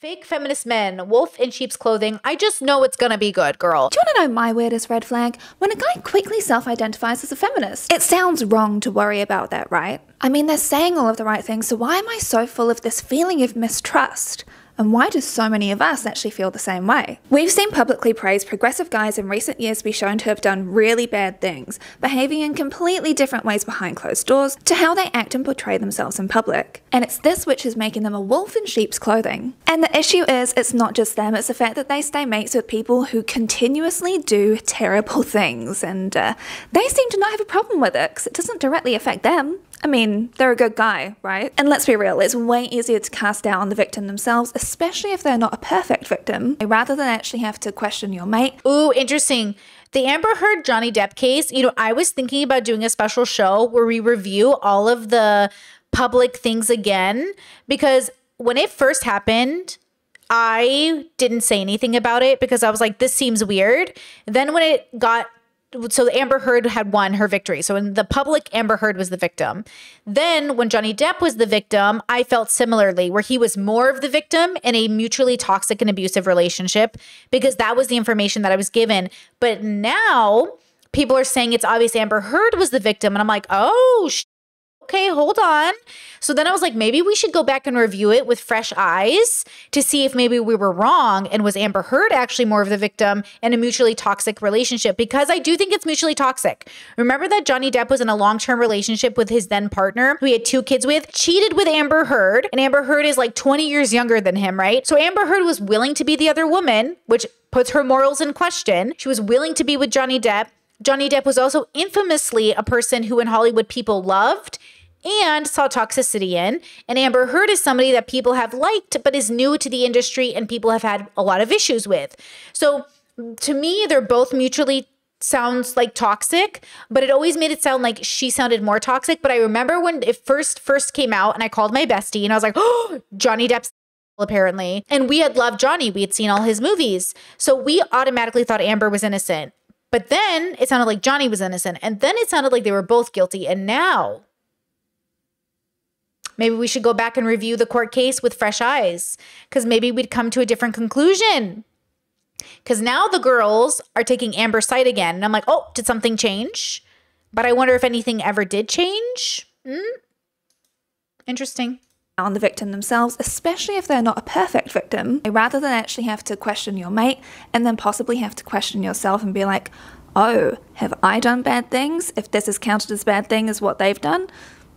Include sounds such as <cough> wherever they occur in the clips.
Fake feminist men, wolf in sheep's clothing. I just know it's gonna be good, girl. Do you want to know my weirdest red flag? When a guy quickly self identifies as a feminist. It sounds wrong to worry about that, right? I mean, they're saying all of the right things, so why am I so full of this feeling of mistrust? And why do so many of us actually feel the same way? We've seen publicly praised progressive guys in recent years be shown to have done really bad things, behaving in completely different ways behind closed doors to how they act and portray themselves in public. And it's this which is making them a wolf in sheep's clothing. And the issue is, it's not just them, it's the fact that they stay mates with people who continuously do terrible <laughs> things, and uh, they seem to not have a problem with it because it doesn't directly affect them. I mean, they're a good guy, right? And let's be real, it's way easier to cast doubt on the victim themselves, especially if they're not a perfect victim, rather than actually have to question your mate. Ooh, interesting. The Amber Heard Johnny Depp case, you know, I was thinking about doing a special show where we review all of the public things again because when it first happened, I didn't say anything about it because I was like, this seems weird. Then when it got so Amber Heard had won her victory. So in the public, Amber Heard was the victim. Then when Johnny Depp was the victim, I felt similarly, where he was more of the victim in a mutually toxic and abusive relationship because that was the information that I was given. But now people are saying it's obvious Amber Heard was the victim. And I'm like, oh, okay, hold on. So then I was like, maybe we should go back and review it with fresh eyes to see if maybe we were wrong and was Amber Heard actually more of the victim in a mutually toxic relationship because I do think it's mutually toxic. Remember that Johnny Depp was in a long-term relationship with his then partner who he had two kids with, cheated with Amber Heard, and Amber Heard is like 20 years younger than him, right? So Amber Heard was willing to be the other woman, which puts her morals in question. She was willing to be with Johnny Depp. Johnny Depp was also infamously a person who in Hollywood people loved and saw toxicity in. And Amber Heard is somebody that people have liked, but is new to the industry and people have had a lot of issues with. So to me, they're both mutually sounds like toxic, but it always made it sound like she sounded more toxic. But I remember when it first first came out and I called my bestie and I was like, oh, <gasps> Johnny Depp's apparently. And we had loved Johnny. We had seen all his movies. So we automatically thought Amber was innocent. But then it sounded like Johnny was innocent. And then it sounded like they were both guilty. And now Maybe we should go back and review the court case with fresh eyes because maybe we'd come to a different conclusion. Because now the girls are taking Amber's side again. And I'm like, oh, did something change? But I wonder if anything ever did change. Mm? Interesting on the victim themselves, especially if they're not a perfect victim, rather than actually have to question your mate and then possibly have to question yourself and be like, oh, have I done bad things? If this is counted as bad thing as what they've done,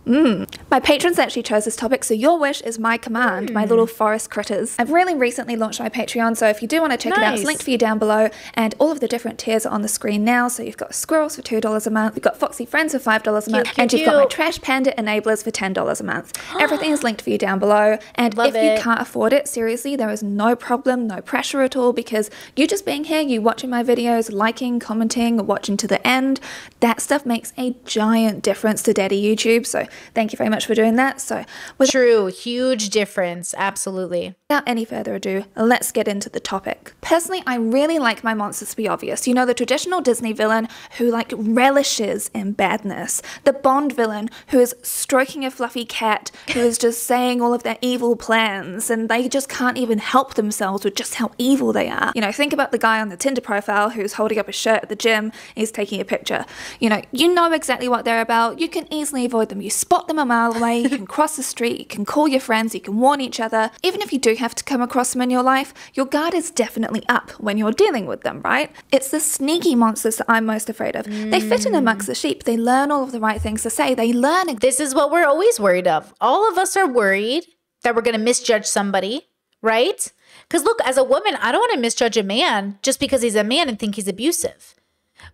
Mm. My patrons actually chose this topic, so your wish is my command, mm. my little forest critters. I've really recently launched my Patreon, so if you do want to check nice. it out, it's linked for you down below, and all of the different tiers are on the screen now. So you've got squirrels for $2 a month, you've got Foxy Friends for $5 a month, cute, and you've got my Trash Panda Enablers for $10 a month. <gasps> Everything is linked for you down below, and Love if it. you can't afford it, seriously, there is no problem, no pressure at all, because you just being here, you watching my videos, liking, commenting, watching to the end, that stuff makes a giant difference to Daddy YouTube, so thank you very much for doing that. So, with true, huge difference, absolutely. Without any further ado, let's get into the topic. Personally, I really like my monsters to be obvious. You know, the traditional Disney villain who like relishes in badness, the Bond villain who is stroking a fluffy cat, who is just saying all of their evil plans, and they just can't even help themselves with just how evil they are. You know, think about the guy on the Tinder profile who's holding up a shirt at the gym, he's taking a picture. You know, you know exactly what they're about. You can easily avoid them. You spot them a mile away, you can cross the street, you can call your friends, you can warn each other. Even if you do have to come across them in your life, your guard is definitely up when you're dealing with them, right? It's the sneaky monsters that I'm most afraid of. Mm. They fit in amongst the sheep, they learn all of the right things to say, they learn. This is what we're always worried of. All of us are worried that we're going to misjudge somebody, right? Because look, as a woman, I don't want to misjudge a man just because he's a man and think he's abusive.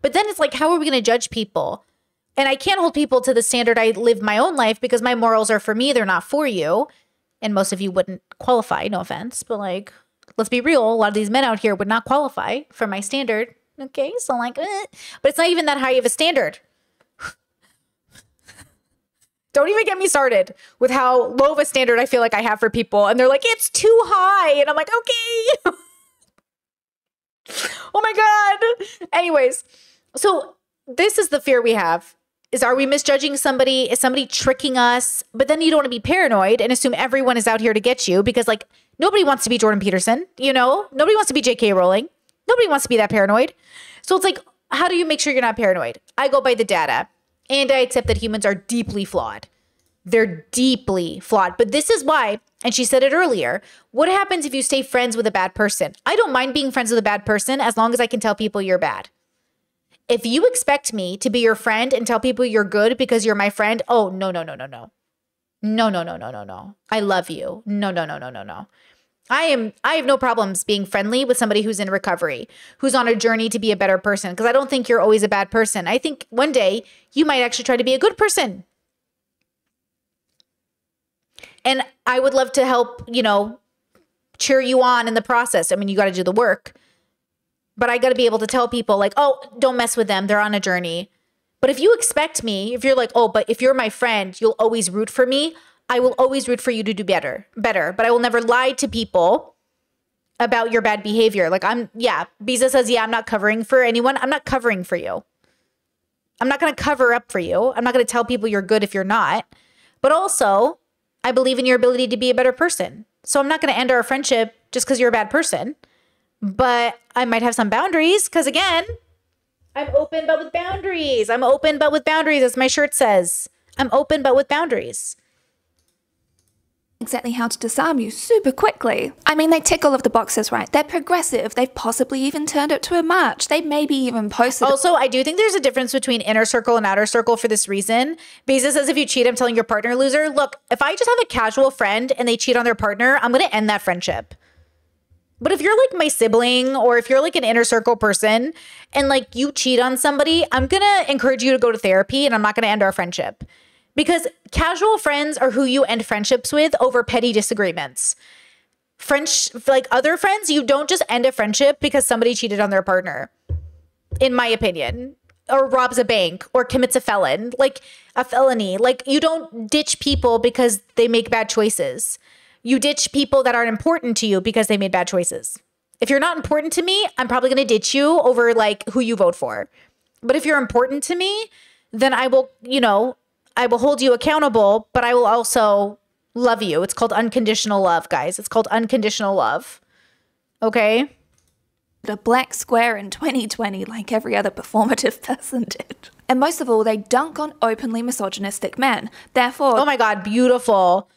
But then it's like, how are we going to judge people? And I can't hold people to the standard I live my own life because my morals are for me, they're not for you. And most of you wouldn't qualify, no offense, but like, let's be real, a lot of these men out here would not qualify for my standard. Okay, so like, eh. but it's not even that high of a standard. <laughs> Don't even get me started with how low of a standard I feel like I have for people. And they're like, it's too high. And I'm like, okay. <laughs> oh my God. Anyways, so this is the fear we have is are we misjudging somebody? Is somebody tricking us? But then you don't want to be paranoid and assume everyone is out here to get you because like Nobody wants to be Jordan Peterson, you know? Nobody wants to be JK Rowling. Nobody wants to be that paranoid. So it's like, how do you make sure you're not paranoid? I go by the data and I accept that humans are deeply flawed. They're deeply flawed. But this is why, and she said it earlier, what happens if you stay friends with a bad person? I don't mind being friends with a bad person as long as I can tell people you're bad. If you expect me to be your friend and tell people you're good because you're my friend, oh, no, no, no, no, no. No, no, no, no, no, no. I love you. No, no, no, no, no, no. I am I have no problems being friendly with somebody who's in recovery, who's on a journey to be a better person because I don't think you're always a bad person. I think one day you might actually try to be a good person. And I would love to help, you know, cheer you on in the process. I mean, you got to do the work. But I got to be able to tell people like, "Oh, don't mess with them. They're on a journey." But if you expect me, if you're like, "Oh, but if you're my friend, you'll always root for me." I will always root for you to do better, better, but I will never lie to people about your bad behavior. Like I'm, yeah, Biza says, yeah, I'm not covering for anyone. I'm not covering for you. I'm not going to cover up for you. I'm not going to tell people you're good if you're not. But also, I believe in your ability to be a better person. So I'm not going to end our friendship just because you're a bad person. But I might have some boundaries because, again, I'm open but with boundaries. I'm open but with boundaries, as my shirt says. I'm open but with boundaries exactly how to disarm you super quickly. I mean, they tick all of the boxes, right? They're progressive. They've possibly even turned it to a march. They maybe even posted. Also, I do think there's a difference between inner circle and outer circle for this reason. Bezos says if you cheat, I'm telling your partner loser. Look, if I just have a casual friend and they cheat on their partner, I'm going to end that friendship. But if you're like my sibling or if you're like an inner circle person and like you cheat on somebody, I'm going to encourage you to go to therapy and I'm not going to end our friendship because casual friends are who you end friendships with over petty disagreements. French, like other friends, you don't just end a friendship because somebody cheated on their partner, in my opinion, or robs a bank or commits a felon, like a felony. Like you don't ditch people because they make bad choices. You ditch people that aren't important to you because they made bad choices. If you're not important to me, I'm probably going to ditch you over like who you vote for. But if you're important to me, then I will, you know, I will hold you accountable, but I will also love you. It's called unconditional love, guys. It's called unconditional love. Okay? The black square in 2020 like every other performative <laughs> person did. And most of all, they dunk on openly misogynistic men. Therefore, oh my God, beautiful.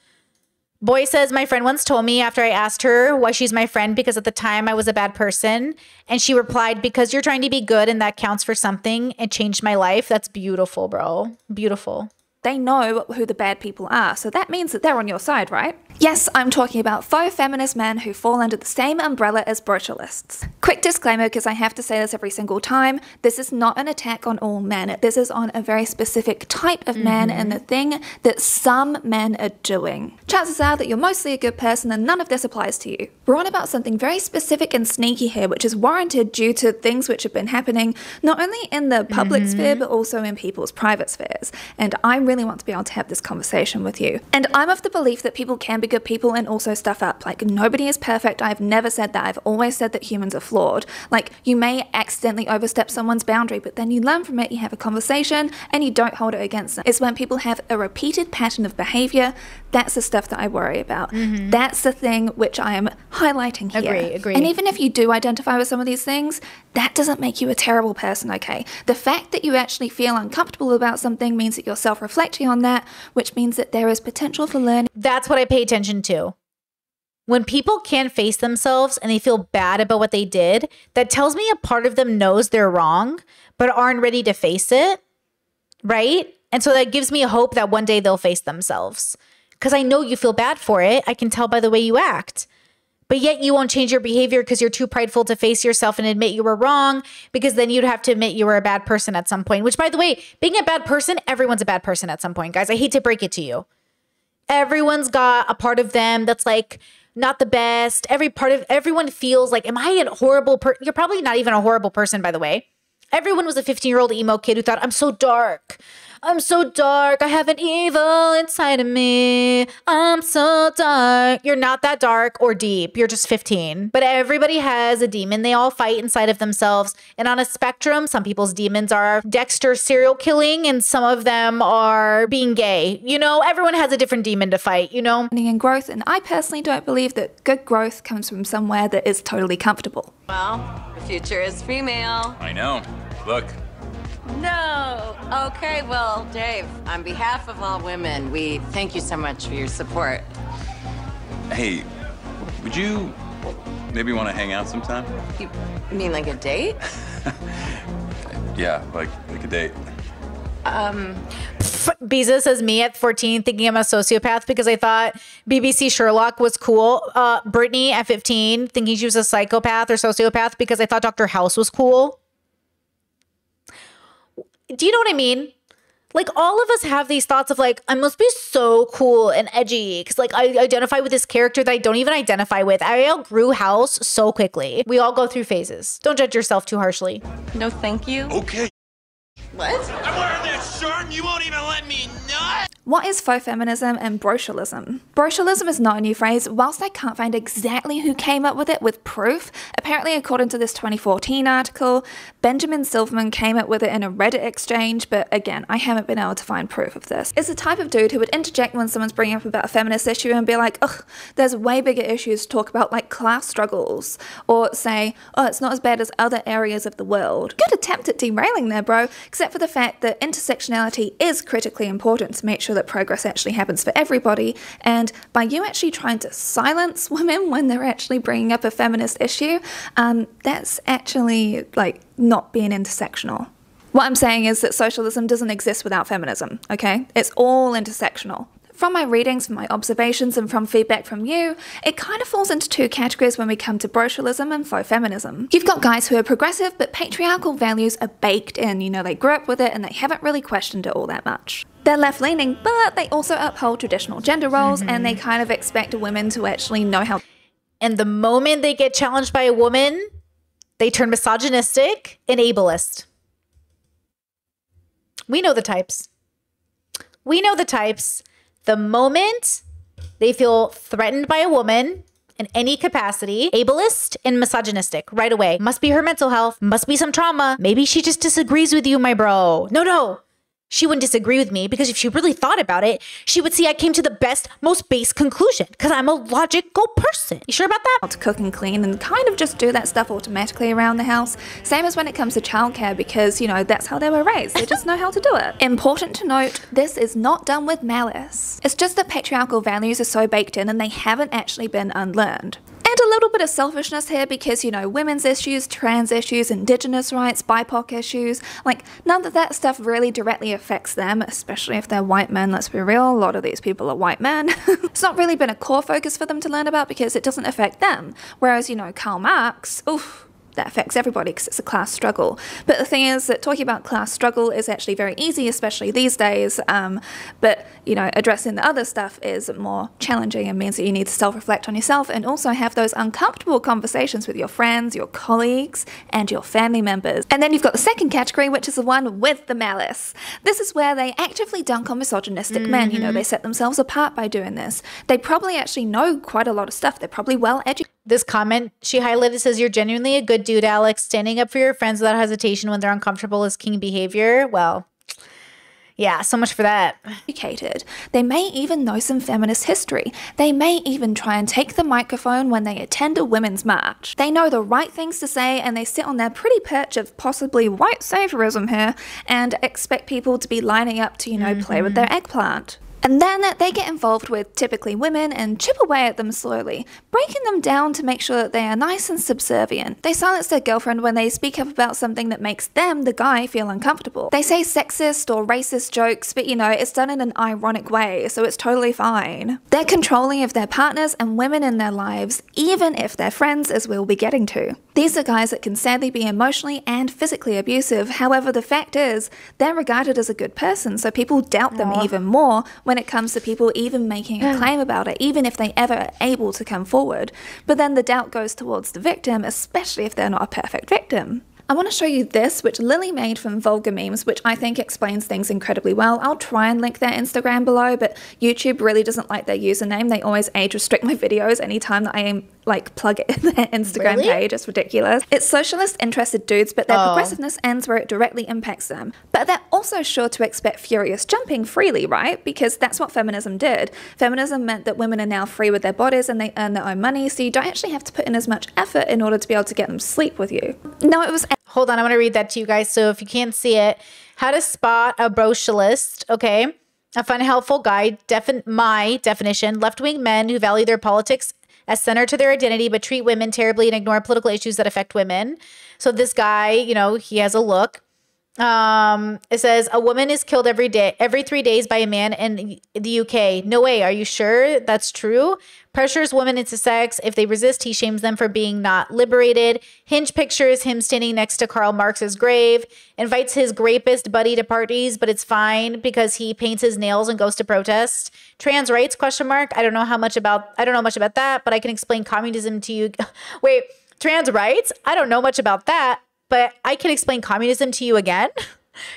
Boy says, My friend once told me after I asked her why she's my friend because at the time I was a bad person. And she replied, Because you're trying to be good and that counts for something. It changed my life. That's beautiful, bro. Beautiful they know who the bad people are, so that means that they're on your side, right? Yes, I'm talking about faux feminist men who fall under the same umbrella as brocialists. Quick disclaimer, because I have to say this every single time this is not an attack on all men. This is on a very specific type of man mm-hmm. and the thing that some men are doing. Chances are that you're mostly a good person and none of this applies to you. We're on about something very specific and sneaky here, which is warranted due to things which have been happening not only in the public mm-hmm. sphere but also in people's private spheres. And I really want to be able to have this conversation with you. And I'm of the belief that people can be good people and also stuff up. Like, nobody is perfect. I've never said that. I've always said that humans are flawed. Like, you may accidentally overstep someone's boundary, but then you learn from it, you have a conversation, and you don't hold it against them. It's when people have a repeated pattern of behavior that's the stuff that I worry about. Mm-hmm. That's the thing which I am highlighting here. Agree, agree. And even if you do identify with some of these things, that doesn't make you a terrible person, okay? The fact that you actually feel uncomfortable about something means that you're self reflecting on that, which means that there is potential for learning. That's what I pay attention to. When people can't face themselves and they feel bad about what they did, that tells me a part of them knows they're wrong, but aren't ready to face it. Right. And so that gives me hope that one day they'll face themselves because I know you feel bad for it. I can tell by the way you act. But yet you won't change your behavior because you're too prideful to face yourself and admit you were wrong, because then you'd have to admit you were a bad person at some point. Which, by the way, being a bad person, everyone's a bad person at some point, guys. I hate to break it to you. Everyone's got a part of them that's like, not the best. Every part of everyone feels like, am I a horrible person? You're probably not even a horrible person, by the way. Everyone was a 15 year old emo kid who thought, I'm so dark. I'm so dark. I have an evil inside of me. I'm so dark. You're not that dark or deep. You're just 15. But everybody has a demon. They all fight inside of themselves. And on a spectrum, some people's demons are Dexter serial killing, and some of them are being gay. You know, everyone has a different demon to fight, you know? And growth, and I personally don't believe that good growth comes from somewhere that is totally comfortable. Well, the future is female. I know. Look. No. Okay, well, Dave, on behalf of all women, we thank you so much for your support. Hey, would you maybe want to hang out sometime? You mean like a date? <laughs> yeah, like like a date. Um, Biza says me at 14 thinking I'm a sociopath because I thought BBC Sherlock was cool. Uh, Brittany at 15 thinking she was a psychopath or sociopath because I thought Dr. House was cool. Do you know what I mean? Like all of us have these thoughts of like I must be so cool and edgy because like I identify with this character that I don't even identify with. I outgrew House so quickly. We all go through phases. Don't judge yourself too harshly. No, thank you. Okay. What? I'm wearing this shirt and you won't What is faux feminism and brocialism? Brocialism is not a new phrase, whilst I can't find exactly who came up with it with proof. Apparently, according to this 2014 article, Benjamin Silverman came up with it in a Reddit exchange, but again, I haven't been able to find proof of this. It's the type of dude who would interject when someone's bringing up about a feminist issue and be like, ugh, there's way bigger issues to talk about, like class struggles, or say, oh, it's not as bad as other areas of the world. Good attempt at derailing there, bro, except for the fact that intersectionality is critically important to make sure that progress actually happens for everybody. And by you actually trying to silence <laughs> women when they're actually bringing up a feminist issue, um, that's actually like not being intersectional. What I'm saying is that socialism doesn't exist without feminism, okay? It's all intersectional. From my readings, from my observations, and from feedback from you, it kind of falls into two categories when we come to brocialism and faux feminism. You've got guys who are progressive, but patriarchal values are baked in. You know, they grew up with it and they haven't really questioned it all that much. They're left leaning, but they also uphold traditional gender roles mm-hmm. and they kind of expect women to actually know how. And the moment they get challenged by a woman, they turn misogynistic and ableist. We know the types. We know the types. The moment they feel threatened by a woman in any capacity, ableist and misogynistic right away. Must be her mental health, must be some trauma. Maybe she just disagrees with you, my bro. No, no she wouldn't disagree with me because if she really thought about it, she would see I came to the best, most base conclusion because I'm a logical person. You sure about that? To cook and clean and kind of just do that stuff automatically around the house. Same as when it comes to childcare because, you know, that's how they were raised. They just know how to do it. <laughs> Important to note, this is not done with malice. It's just that patriarchal values are so baked in and they haven't actually been unlearned. And a little bit of selfishness here because, you know, women's issues, trans issues, indigenous rights, BIPOC issues, like none of that stuff really directly affects them, especially if they're white men. Let's be real, a lot of these people are white men. <laughs> it's not really been a core focus for them to learn about because it doesn't affect them. Whereas, you know, Karl Marx, oof, that affects everybody because it's a class struggle. But the thing is that talking about class struggle is actually very easy, especially these days. Um, but you know, addressing the other stuff is more challenging and means that you need to self-reflect on yourself and also have those uncomfortable conversations with your friends, your colleagues, and your family members. And then you've got the second category, which is the one with the malice. This is where they actively dunk on misogynistic mm-hmm. men. You know, they mm-hmm. set themselves apart by doing this. They probably actually know quite a lot of stuff. They're probably well educated this comment she highlighted says you're genuinely a good dude alex standing up for your friends without hesitation when they're uncomfortable is king behavior well yeah, so much for that. Educated. They may even know some feminist history. They may even try and take the microphone when they attend a women's march. They know the right things to say and they sit on their pretty perch of possibly white saviorism here and expect people to be lining up to, you know, mm-hmm. play with their mm-hmm. eggplant. And then they get involved with typically women and chip away at them slowly, breaking them down to make sure that they are nice and subservient. They silence their girlfriend when they speak up about something that makes them, the guy, feel uncomfortable. They say sexist or racist jokes, but you know, it's done in an ironic way, so it's totally fine. They're controlling of their partners and women in their lives, even if they're friends, as we'll be getting to. These are guys that can sadly be emotionally and physically abusive, however, the fact is, they're regarded as a good person, so people doubt them Aww. even more when when it comes to people even making a claim about it, even if they ever are able to come forward. But then the doubt goes towards the victim, especially if they're not a perfect victim. I want to show you this, which Lily made from Vulgar Memes, which I think explains things incredibly well. I'll try and link their Instagram below, but YouTube really doesn't like their username. They always age restrict my <laughs> videos anytime that I am like plug it in their Instagram Really? page. It's ridiculous. It's socialist interested dudes, but their Oh. progressiveness ends where it directly impacts them. But they're also sure to expect furious jumping freely, right? Because that's what feminism did. Feminism meant that women are now free with their bodies and they earn their own money, so you don't actually have to put in as much effort in order to be able to get them to sleep with you. No, it was Hold on, I want to read that to you guys. So if you can't see it, how to spot a brocialist. Okay. A fun, helpful guide. Defin- my definition left wing men who value their politics as center to their identity, but treat women terribly and ignore political issues that affect women. So this guy, you know, he has a look. Um, it says a woman is killed every day, every three days by a man in the UK. No way. Are you sure that's true? Pressures women into sex. If they resist, he shames them for being not liberated. Hinge pictures him standing next to Karl Marx's grave. Invites his rapist buddy to parties, but it's fine because he paints his nails and goes to protest. Trans rights? Question mark. I don't know how much about. I don't know much about that, but I can explain communism to you. <laughs> Wait, trans rights? I don't know much about that but I can explain communism to you again. <laughs>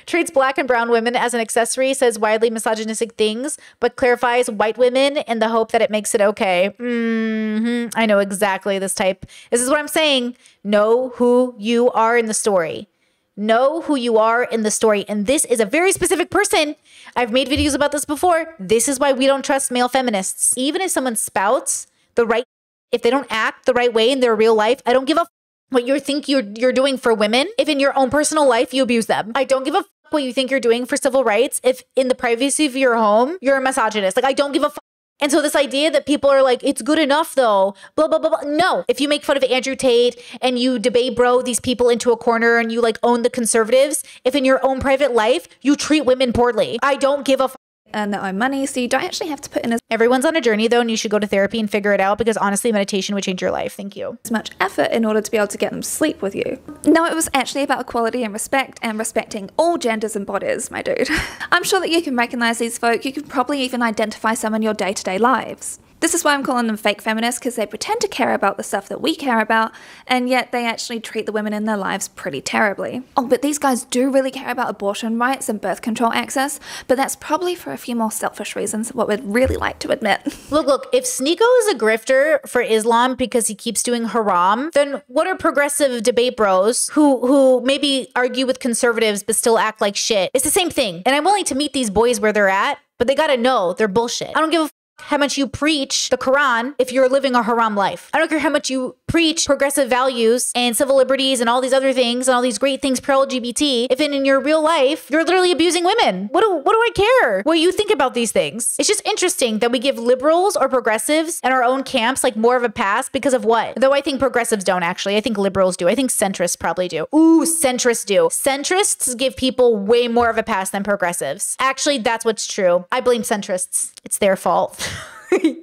Treats black and brown women as an accessory, says widely misogynistic things, but clarifies white women in the hope that it makes it okay. hmm I know exactly this type. This is what I'm saying. Know who you are in the story. Know who you are in the story. And this is a very specific person. I've made videos about this before. This is why we don't trust male feminists. Even if someone spouts the right, if they don't act the right way in their real life, I don't give a what you think you're you're doing for women if in your own personal life you abuse them. I don't give a what you think you're doing for civil rights if in the privacy of your home you're a misogynist. Like I don't give a and so this idea that people are like, it's good enough though, blah blah blah blah. No, if you make fun of Andrew Tate and you debate bro these people into a corner and you like own the conservatives, if in your own private life you treat women poorly, I don't give a earn their own money, so you don't actually have to put in as Everyone's on a journey though, and you should go to therapy and figure it out because honestly, meditation would change your life. Thank you. As much effort in order to be able to get them to sleep with you. No, it was actually about equality and respect and respecting all genders and bodies, my dude. <laughs> I'm sure that you can recognize these folk. You could probably even identify some in your day to day lives. This is why I'm calling them fake feminists because they pretend to care about the stuff that we care about, and yet they actually treat the women in their lives pretty terribly. Oh, but these guys do really care about abortion rights and birth control access, but that's probably for a few more selfish reasons, what we'd really like to admit. <laughs> Look, look, if Sneako is a grifter for Islam because he keeps doing haram, then what are progressive debate bros who who maybe argue with conservatives but still act like shit? It's the same thing. And I'm willing to meet these boys where they're at, but they gotta know they're bullshit. I don't give a f- how much you preach the Quran if you're living a haram life. I don't care how much you preach progressive values and civil liberties and all these other things and all these great things pro LGBT. If in, in your real life you're literally abusing women, what do what do I care what you think about these things? It's just interesting that we give liberals or progressives and our own camps like more of a pass because of what? Though I think progressives don't actually. I think liberals do. I think centrists probably do. Ooh, centrists do. Centrists give people way more of a pass than progressives. Actually, that's what's true. I blame centrists. It's their fault. <laughs>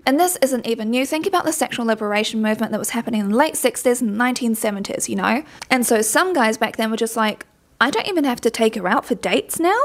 And this isn't even new. Think about the sexual liberation movement that was happening in the late 60s and 1970s, you know? And so some guys back then were just like, I don't even have to take her out for dates now?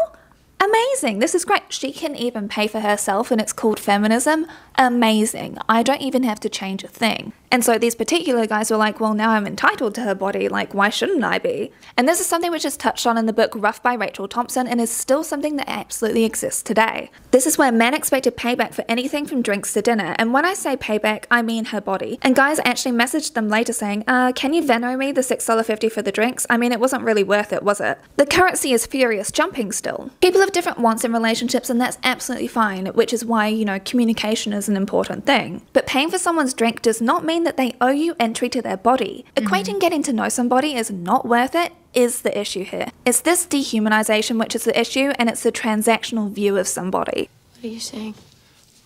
Amazing. This is great. She can even pay for herself and it's called feminism. Amazing. I don't even have to change a thing. And so these particular guys were like, well, now I'm entitled to her body. Like, why shouldn't I be? And this is something which is touched on in the book Rough by Rachel Thompson and is still something that absolutely exists today. This is where men expected payback for anything from drinks to dinner. And when I say payback, I mean her body. And guys actually messaged them later saying, uh, can you Venmo me the $6.50 for the drinks? I mean, it wasn't really worth it, was it? The currency is furious jumping still. People have different wants in relationships, and that's absolutely fine, which is why, you know, communication is an important thing. But paying for someone's drink does not mean that they owe you entry to their body. Mm-hmm. Equating getting to know somebody is not worth it is the issue here. It's this dehumanization which is the issue, and it's the transactional view of somebody. What are you saying?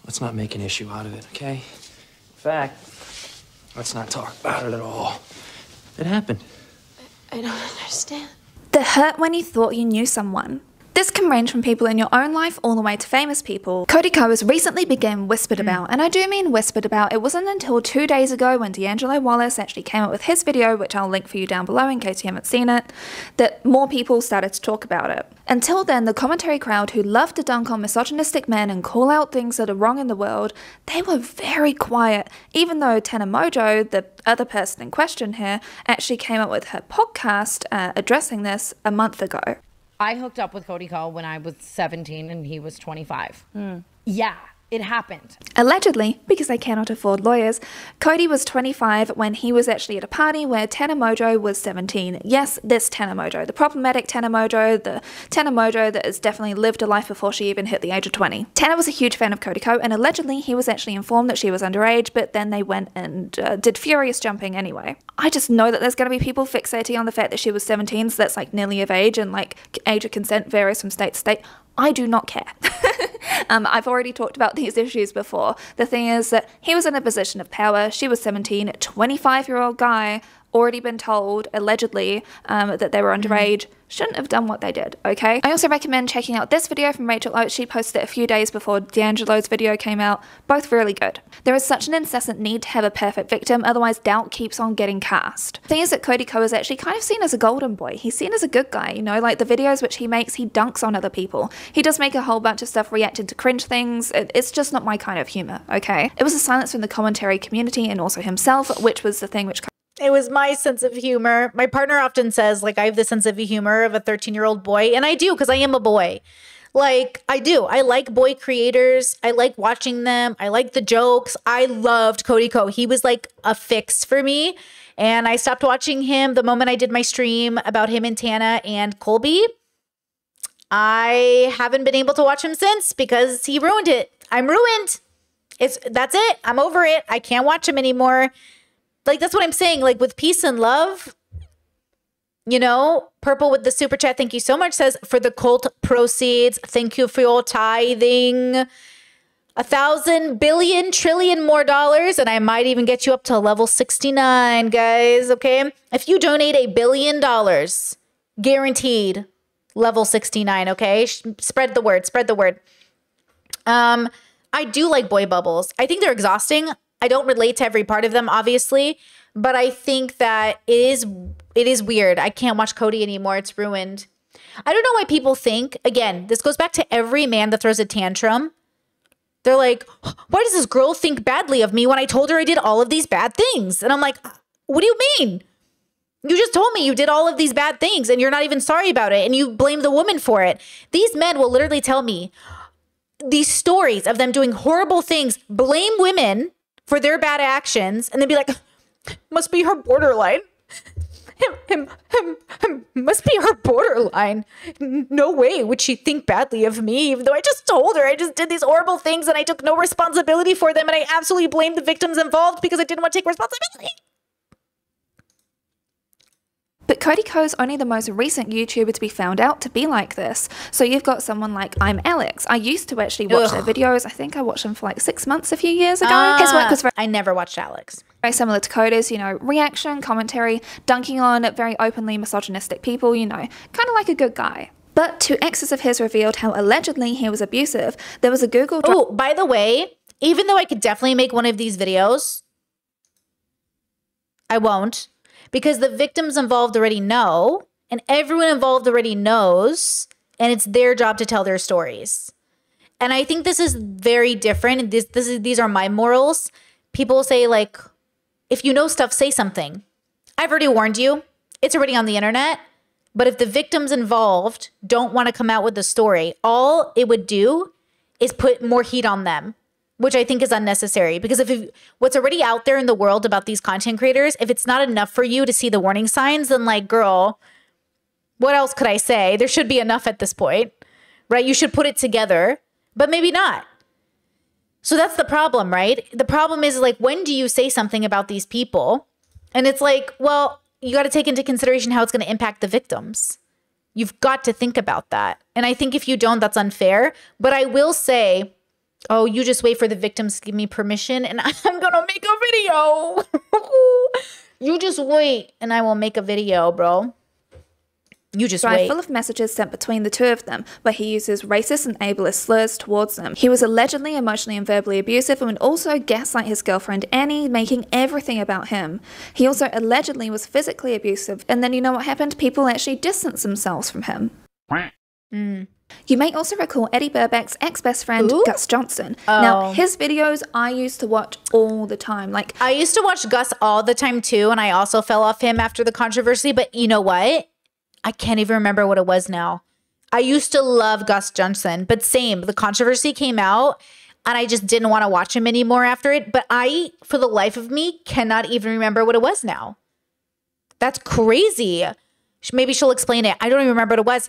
Let's not make an issue out of it, okay? In fact, let's not talk about it at all. It happened. I don't <laughs> understand. The hurt when you thought you knew someone. This can range from people in your own life all the way to famous people. Cody Ko has recently been whispered about, and I do mean whispered about. It wasn't until two days ago when D'Angelo Wallace actually came up with his video, which I'll link for you down below in case you haven't seen it, that more people started to talk about it. Until then, the commentary crowd who love to dunk on misogynistic men and call out things that are wrong in the world, they were very quiet, even though Tana Mongeau, the other person in question here, actually came up with her podcast uh, addressing this a month ago. I hooked up with Cody Ko when I was 17 and he was 25. Hmm. Yeah, it happened. Allegedly, because they cannot afford lawyers, Cody was 25 when he was actually at a party where Tana Mongeau was 17. Yes, this Tana Mongeau, the problematic Tana Mongeau, the Tana Mongeau that has definitely lived a life before she even hit the age of 20. Tana was a huge fan of Cody Ko, and allegedly he was actually informed that she was underage, but then they went and uh, did furious jumping anyway. I just know that there's going to be people fixating on the fact that she was 17, so that's like nearly of age, and like age of consent varies from state to state. I do not care. <laughs> um, I've already talked about these issues before. The thing is that he was in a position of power. She was 17, 25 year old guy, already been told, allegedly, um, that they were underage. Shouldn't have done what they did, okay? I also recommend checking out this video from Rachel Oates. She posted it a few days before D'Angelo's video came out. Both really good. There is such an incessant need to have a perfect victim, otherwise doubt keeps on getting cast. The thing is that Cody Ko is actually kind of seen as a golden boy. He's seen as a good guy, you know, like the videos which he makes, he dunks on other people. He does make a whole bunch of stuff reacting to cringe things. It- It's just not my kind of humor, okay? It was a silence from the commentary community and also himself, which was the thing which It was my sense of humor. My partner often says, like, I have the sense of humor of a 13 year old boy. And I do, because I am a boy. Like, I do. I like boy creators. I like watching them. I like the jokes. I loved Cody Ko. He was like a fix for me. And I stopped watching him the moment I did my stream about him and Tana and Colby. I haven't been able to watch him since because he ruined it. I'm ruined. It's that's it. I'm over it. I can't watch him anymore like that's what I'm saying. Like with peace and love, you know, Purple with the super chat. Thank you so much. Says for the cult proceeds. Thank you for your tithing. A thousand billion trillion more dollars, and I might even get you up to level 69, guys. Okay. If you donate a billion dollars, guaranteed level 69. Okay. Spread the word. Spread the word. Um, I do like boy bubbles. I think they're exhausting. I don't relate to every part of them, obviously, but I think that it is it is weird. I can't watch Cody anymore. It's ruined. I don't know why people think, again, this goes back to every man that throws a tantrum. They're like, why does this girl think badly of me when I told her I did all of these bad things? And I'm like, what do you mean? You just told me you did all of these bad things and you're not even sorry about it and you blame the woman for it. These men will literally tell me these stories of them doing horrible things, blame women for their bad actions, and then be like, must be her borderline. Him, him, him, must be her borderline. No way would she think badly of me, even though I just told her I just did these horrible things and I took no responsibility for them, and I absolutely blamed the victims involved because I didn't want to take responsibility. But Cody Ko is only the most recent YouTuber to be found out to be like this. So you've got someone like ImAllexx. I used to actually watch their videos. I think I watched them for like six months a few years ago. His work was very I never watched Alex. very similar to Cody's, you know, reaction, commentary, dunking on very openly misogynistic people, you know, kind of like a good guy. But two exes of his revealed how allegedly he was abusive. There was a Google. Oh, by the way, even though I could definitely make one of these videos, I won't because the victims involved already know, and everyone involved already knows, and it's their job to tell their stories. And I think this is very different. This, this is these are my morals. People say like, if you know stuff, say something. I've already warned you. It's already on the internet. But if the victims involved don't want to come out with the story, all it would do is put more heat on them, which I think is unnecessary. Because if it, what's already out there in the world about these content creators, if it's not enough for you to see the warning signs, then like, girl, what else could I say? There should be enough at this point, right? You should put it together, but maybe not. So that's the problem, right? The problem is like, when do you say something about these people? And it's like, well, you got to take into consideration how it's going to impact the victims. You've got to think about that. And I think if you don't, that's unfair. But I will say, oh, you just wait for the victims to give me permission and <laughs> I'm going to make a video. <laughs> you just wait and I will make a video, bro. You just drive wait. full of messages sent between the two of them, where he uses racist and ableist slurs towards them. He was allegedly emotionally and verbally abusive and would also gaslight his girlfriend Annie, making everything about him. He also allegedly was physically abusive, and then you know what happened? People actually distanced themselves from him. Hmm. You may also recall Eddy Burback's ex best friend? Gus Johnson. Now, Oh. his videos I used to watch all the time. Like, I used to watch Gus all the time too, and I also fell off him after the controversy. But you know what? I can't even remember what it was now. I used to love Gus Johnson, but same, the controversy came out and I just didn't want to watch him anymore after it. But I, for the life of me, cannot even remember what it was now. That's crazy. Maybe she'll explain it. I don't even remember what it was.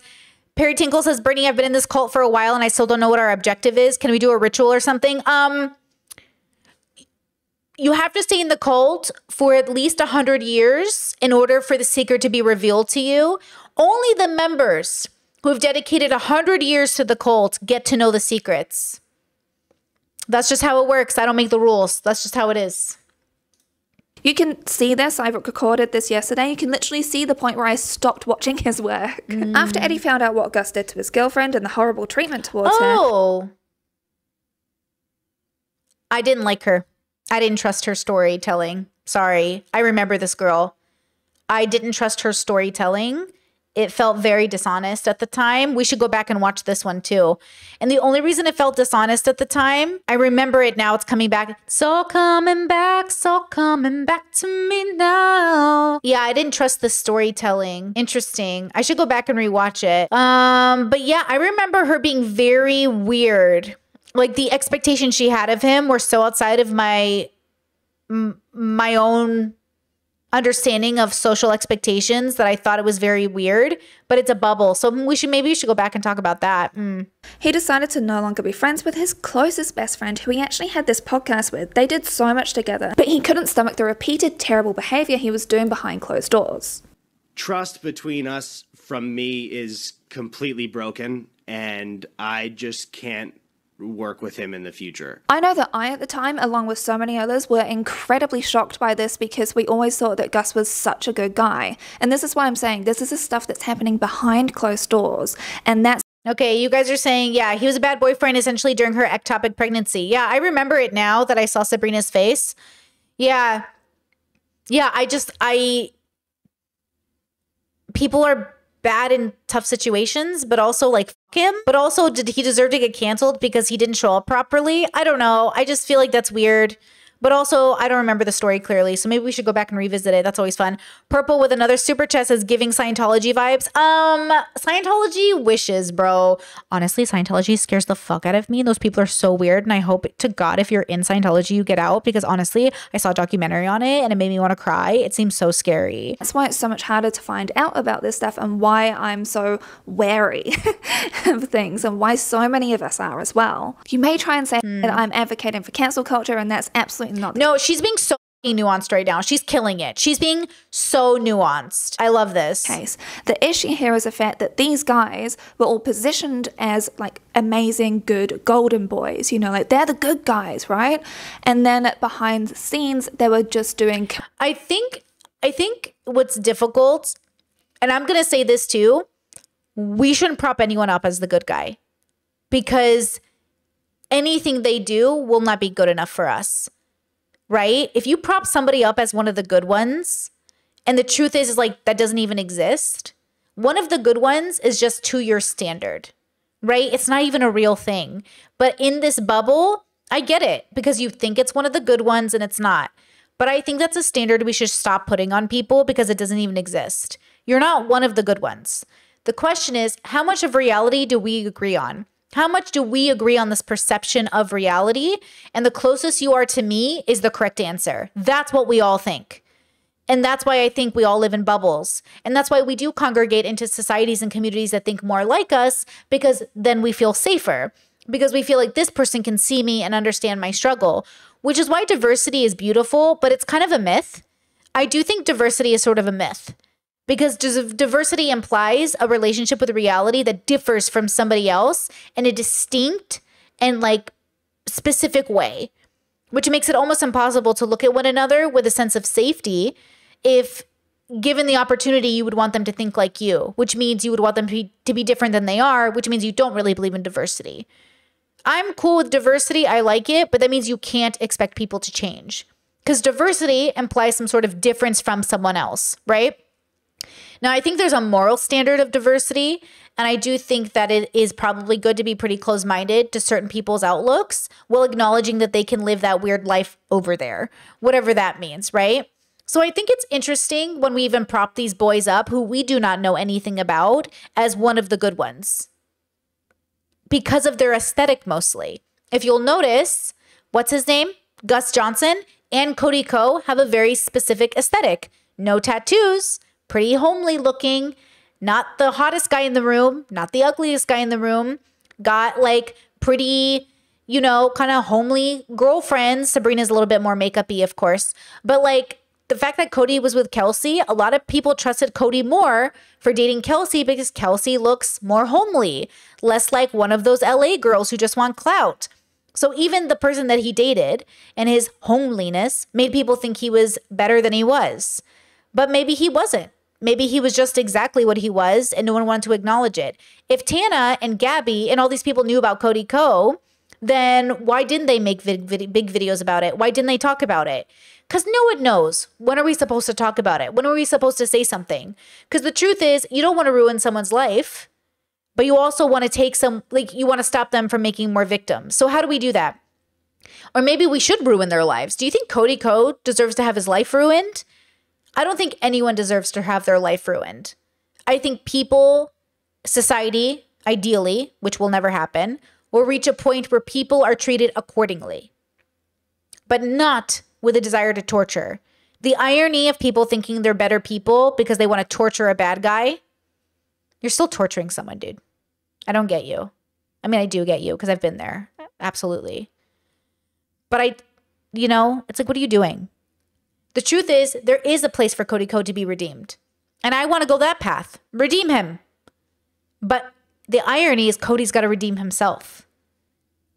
Perry Tinkle says, Brittany, I've been in this cult for a while and I still don't know what our objective is. Can we do a ritual or something? Um, you have to stay in the cult for at least 100 years in order for the secret to be revealed to you. Only the members who have dedicated 100 years to the cult get to know the secrets. That's just how it works. I don't make the rules. That's just how it is. You can see this. I recorded this yesterday. You can literally see the point where I stopped watching his work. Mm. After Eddy found out what Gus did to his girlfriend and the horrible treatment towards her, Oh. I didn't like her. I didn't trust her storytelling. Sorry. I remember this girl. I didn't trust her storytelling. It felt very dishonest at the time. We should go back and watch this one too. And the only reason it felt dishonest at the time, I remember it now. It's coming back. It's all coming back. It's all coming back to me now. Yeah, I didn't trust the storytelling. Interesting. I should go back and rewatch it. Um, but yeah, I remember her being very weird. Like the expectations she had of him were so outside of my my own understanding of social expectations that I thought it was very weird, but it's a bubble. So we should maybe we should go back and talk about that. Mm. he decided to no longer be friends with his closest best friend, who he actually had this podcast with. They did so much together, but he couldn't stomach the repeated terrible behavior he was doing behind closed doors. trust between us from me is completely broken and I just can't work with him in the future. I know that I, at the time, along with so many others, were incredibly shocked by this because we always thought that Gus was such a good guy. And this is why I'm saying this is the stuff that's happening behind closed doors. And that's Okay, you guys are saying, yeah, he was a bad boyfriend essentially during her ectopic pregnancy. Yeah, I remember it now that I saw Sabrina's face. Yeah. Yeah, I just, I, people are bad in tough situations, but also like him. But also, did he deserve to get canceled because he didn't show up properly? I don't know. I just feel like that's weird. But also, I don't remember the story clearly, so maybe we should go back and revisit it. That's always fun. Purple with another super chat is giving Scientology vibes. Um, Scientology wishes, bro. Honestly, Scientology scares the fuck out of me. Those people are so weird, and I hope to God if you're in Scientology, you get out because honestly, I saw a documentary on it and it made me want to cry. It seems so scary. That's why it's so much harder to find out about this stuff and why I'm so wary <laughs> of things and why so many of us are as well. You may try and say that I'm advocating for cancel culture, and that's absolutely not No, she's being so nuanced right now. She's killing it. She's being so nuanced. I love this. case. The issue here is the fact that these guys were all positioned as like amazing, good golden boys. You know, like they're the good guys, right? And then behind the scenes, they were just doing I think I think what's difficult, and I'm gonna say this too, we shouldn't prop anyone up as the good guy. Because anything they do will not be good enough for us. Right? If you prop somebody up as one of the good ones, and the truth is, is like that doesn't even exist. One of the good ones is just to your standard, right? It's not even a real thing. But in this bubble, I get it because you think it's one of the good ones and it's not. But I think that's a standard we should stop putting on people because it doesn't even exist. You're not one of the good ones. The question is, how much of reality do we agree on? How much do we agree on this perception of reality? And the closest you are to me is the correct answer. That's what we all think. And that's why I think we all live in bubbles. And that's why we do congregate into societies and communities that think more like us because then we feel safer. Because we feel like this person can see me and understand my struggle, which is why diversity is beautiful, but it's kind of a myth. I do think diversity is sort of a myth because diversity implies a relationship with reality that differs from somebody else in a distinct and like specific way which makes it almost impossible to look at one another with a sense of safety if given the opportunity, you would want them to think like you, which means you would want them to be, to be different than they are, which means you don't really believe in diversity. I'm cool with diversity. I like it, but that means you can't expect people to change because diversity implies some sort of difference from someone else, right? Now, I think there's a moral standard of diversity, and I do think that it is probably good to be pretty close minded to certain people's outlooks while acknowledging that they can live that weird life over there, whatever that means, right? So I think it's interesting when we even prop these boys up who we do not know anything about as one of the good ones because of their aesthetic mostly. If you'll notice, what's his name? Gus Johnson and Cody Ko have a very specific aesthetic. No tattoos, pretty homely looking, not the hottest guy in the room, not the ugliest guy in the room. Got like pretty, you know, kind of homely girlfriends. Sabrina's a little bit more makeupy, of course, but like the fact that Cody was with Kelsey, a lot of people trusted Cody more for dating Kelsey because Kelsey looks more homely, less like one of those LA girls who just want clout. So even the person that he dated and his homeliness made people think he was better than he was. But maybe he wasn't. Maybe he was just exactly what he was and no one wanted to acknowledge it. If Tana and Gabby and all these people knew about Cody Ko, then why didn't they make big videos about it? Why didn't they talk about it? Because no one knows. When are we supposed to talk about it? When are we supposed to say something? Because the truth is, you don't want to ruin someone's life, but you also want to take some, like, you want to stop them from making more victims. So, how do we do that? Or maybe we should ruin their lives. Do you think Cody Ko deserves to have his life ruined? I don't think anyone deserves to have their life ruined. I think people, society, ideally, which will never happen, will reach a point where people are treated accordingly, but not with a desire to torture. The irony of people thinking they're better people because they want to torture a bad guy, you're still torturing someone, dude. I don't get you. I mean, I do get you because I've been there. Absolutely. But I, you know, it's like, what are you doing? The truth is, there is a place for Cody Ko to be redeemed. And I want to go that path. Redeem him. But the irony is, Cody's got to redeem himself.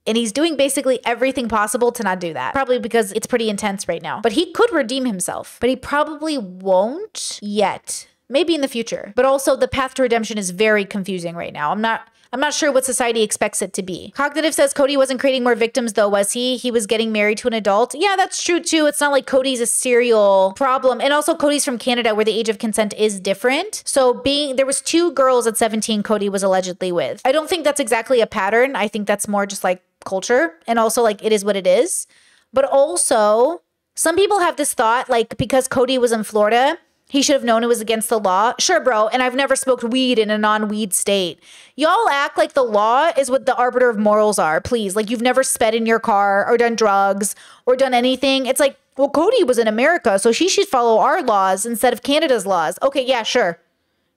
And he's doing basically everything possible to not do that. Probably because it's pretty intense right now. But he could redeem himself, but he probably won't yet. Maybe in the future. But also the path to redemption is very confusing right now. I'm not I'm not sure what society expects it to be. Cognitive says Cody wasn't creating more victims though, was he? He was getting married to an adult. Yeah, that's true too. It's not like Cody's a serial problem. And also Cody's from Canada where the age of consent is different. So being there was two girls at 17 Cody was allegedly with. I don't think that's exactly a pattern. I think that's more just like culture and also like it is what it is. But also some people have this thought like because Cody was in Florida, he should have known it was against the law. Sure, bro. And I've never smoked weed in a non weed state. Y'all act like the law is what the arbiter of morals are, please. Like you've never sped in your car or done drugs or done anything. It's like, well, Cody was in America, so she should follow our laws instead of Canada's laws. Okay, yeah, sure.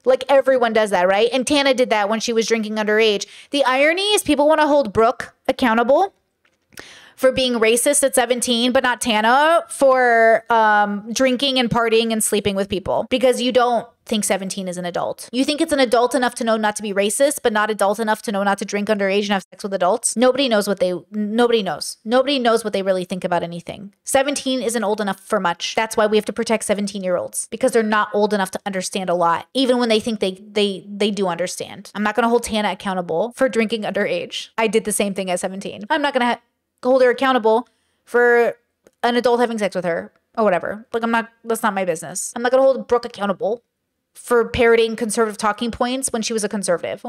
Like everyone does that, right? And Tana did that when she was drinking underage. The irony is people want to hold Brooke accountable for being racist at 17, but not Tana for um, drinking and partying and sleeping with people because you don't think 17 is an adult. You think it's an adult enough to know not to be racist, but not adult enough to know not to drink underage and have sex with adults. Nobody knows what they, nobody knows. Nobody knows what they really think about anything. 17 isn't old enough for much. That's why we have to protect 17 year olds because they're not old enough to understand a lot, even when they think they, they, they do understand. I'm not going to hold Tana accountable for drinking underage. I did the same thing at 17. I'm not going to hold her accountable for an adult having sex with her or whatever. Like I'm not that's not my business. I'm not gonna hold Brooke accountable for parroting conservative talking points when she was a conservative.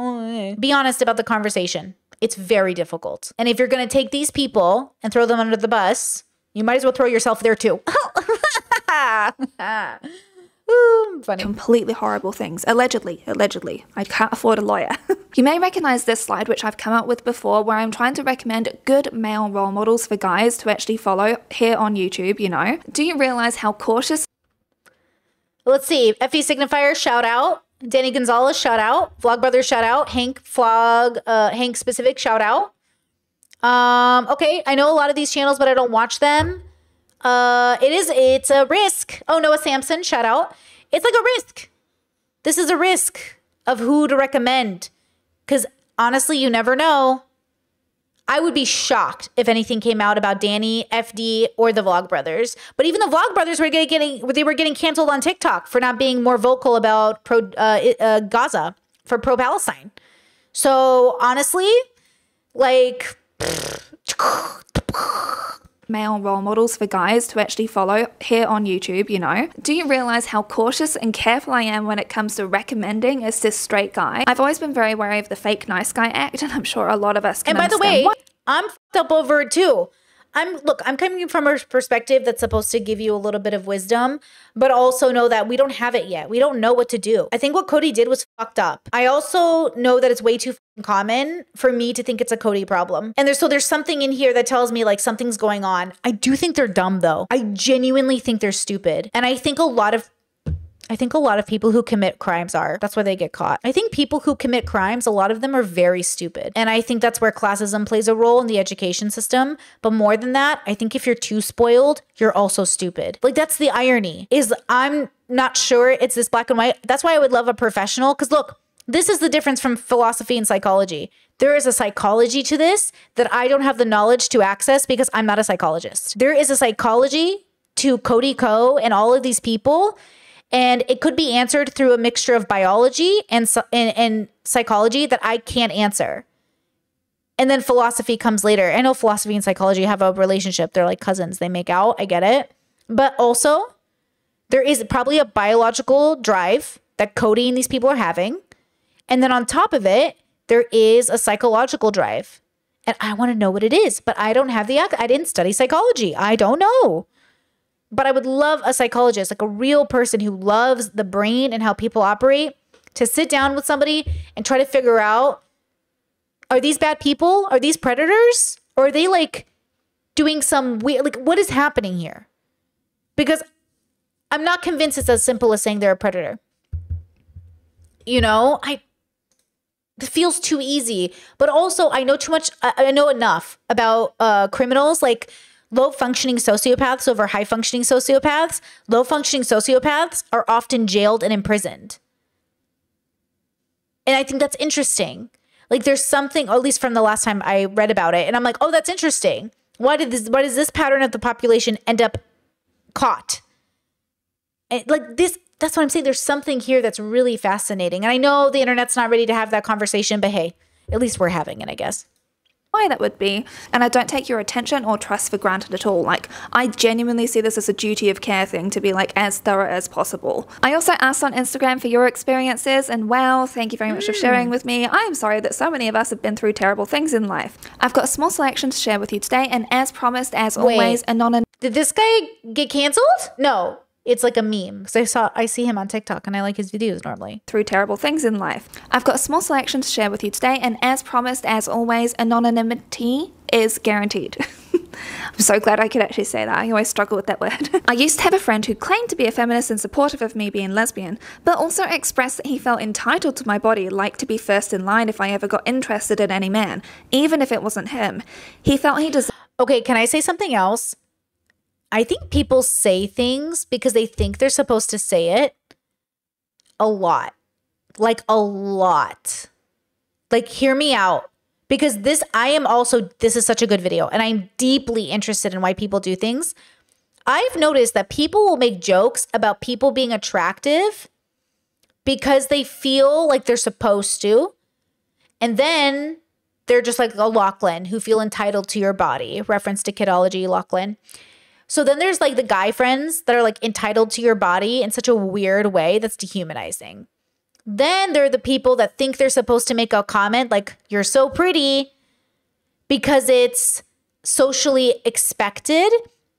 Be honest about the conversation. It's very difficult. And if you're gonna take these people and throw them under the bus, you might as well throw yourself there too. <laughs> <laughs> Ooh, funny. completely horrible things. Allegedly, allegedly. I can't afford a lawyer. <laughs> you may recognize this slide, which I've come up with before, where I'm trying to recommend good male role models for guys to actually follow here on YouTube, you know. Do you realize how cautious Let's see. FD Signifier, shout out. Danny Gonzalez, shout out. Vlogbrothers, shout out. Hank Vlog, uh, Hank Specific, shout out. Um, okay, I know a lot of these channels, but I don't watch them. Uh, it is, it's a risk. Oh, Noah Samsen, shout out. It's like a risk. This is a risk of who to recommend. Because honestly, you never know. I would be shocked if anything came out about Danny, FD, or the Vlog Brothers. But even the Vlog Brothers were getting they were getting canceled on TikTok for not being more vocal about pro uh, uh, Gaza for pro Palestine. So honestly, like. Male role models for guys to actually follow here on YouTube, you know? Do you realize how cautious and careful I am when it comes to recommending a cis straight guy? I've always been very wary of the fake nice guy act, <laughs> and I'm sure a lot of us can And by the way. I'm up over it too. I'm look, I'm coming from a perspective that's supposed to give you a little bit of wisdom, but also know that we don't have it yet. We don't know what to do. I think what Cody did was fucked up. I also know that it's way too common for me to think it's a Cody problem. And there's so there's something in here that tells me like something's going on. I do think they're dumb though. I genuinely think they're stupid. And I think a lot of I think a lot of people who commit crimes are. That's why they get caught. I think people who commit crimes, a lot of them are very stupid. And I think that's where classism plays a role in the education system. But more than that, I think if you're too spoiled, you're also stupid. Like that's the irony. Is I'm not sure it's this black and white. That's why I would love a professional cuz look, this is the difference from philosophy and psychology. There is a psychology to this that I don't have the knowledge to access because I'm not a psychologist. There is a psychology to Cody Ko and all of these people and it could be answered through a mixture of biology and, and and psychology that I can't answer. And then philosophy comes later. I know philosophy and psychology have a relationship. They're like cousins. They make out. I get it. But also, there is probably a biological drive that Cody and these people are having. And then on top of it, there is a psychological drive. And I want to know what it is, but I don't have the I didn't study psychology. I don't know but I would love a psychologist, like a real person who loves the brain and how people operate, to sit down with somebody and try to figure out are these bad people? Are these predators? Or are they like doing some weird, like, what is happening here? Because I'm not convinced it's as simple as saying they're a predator. You know, I, it feels too easy, but also I know too much, I, I know enough about uh, criminals. Like, low functioning sociopaths over high functioning sociopaths, low functioning sociopaths are often jailed and imprisoned. And I think that's interesting. Like there's something, or at least from the last time I read about it, and I'm like, oh, that's interesting. Why did this why does this pattern of the population end up caught? And like this, that's what I'm saying. There's something here that's really fascinating. And I know the internet's not ready to have that conversation, but hey, at least we're having it, I guess why that would be, and I don't take your attention or trust for granted at all. Like, I genuinely see this as a duty of care thing to be like as thorough as possible. I also asked on Instagram for your experiences, and wow, thank you very much for hmm. sharing with me. I am sorry that so many of us have been through terrible things in life. I've got a small selection to share with you today, and as promised, as Wait. always, anonymous. Did this guy get canceled? No. It's like a meme because I saw I see him on TikTok and I like his videos normally. through terrible things in life. I've got a small selection to share with you today, and as promised, as always, anonymity is guaranteed. <laughs> I'm so glad I could actually say that. I always struggle with that word. <laughs> I used to have a friend who claimed to be a feminist and supportive of me being lesbian, but also expressed that he felt entitled to my body, like to be first in line if I ever got interested in any man, even if it wasn't him. He felt he deserved. Okay, can I say something else? I think people say things because they think they're supposed to say it a lot. Like a lot. Like hear me out because this I am also this is such a good video and I'm deeply interested in why people do things. I've noticed that people will make jokes about people being attractive because they feel like they're supposed to. And then they're just like a Lachlan who feel entitled to your body. Reference to kidology, Lachlan. So then there's like the guy friends that are like entitled to your body in such a weird way that's dehumanizing. Then there are the people that think they're supposed to make a comment like, you're so pretty because it's socially expected.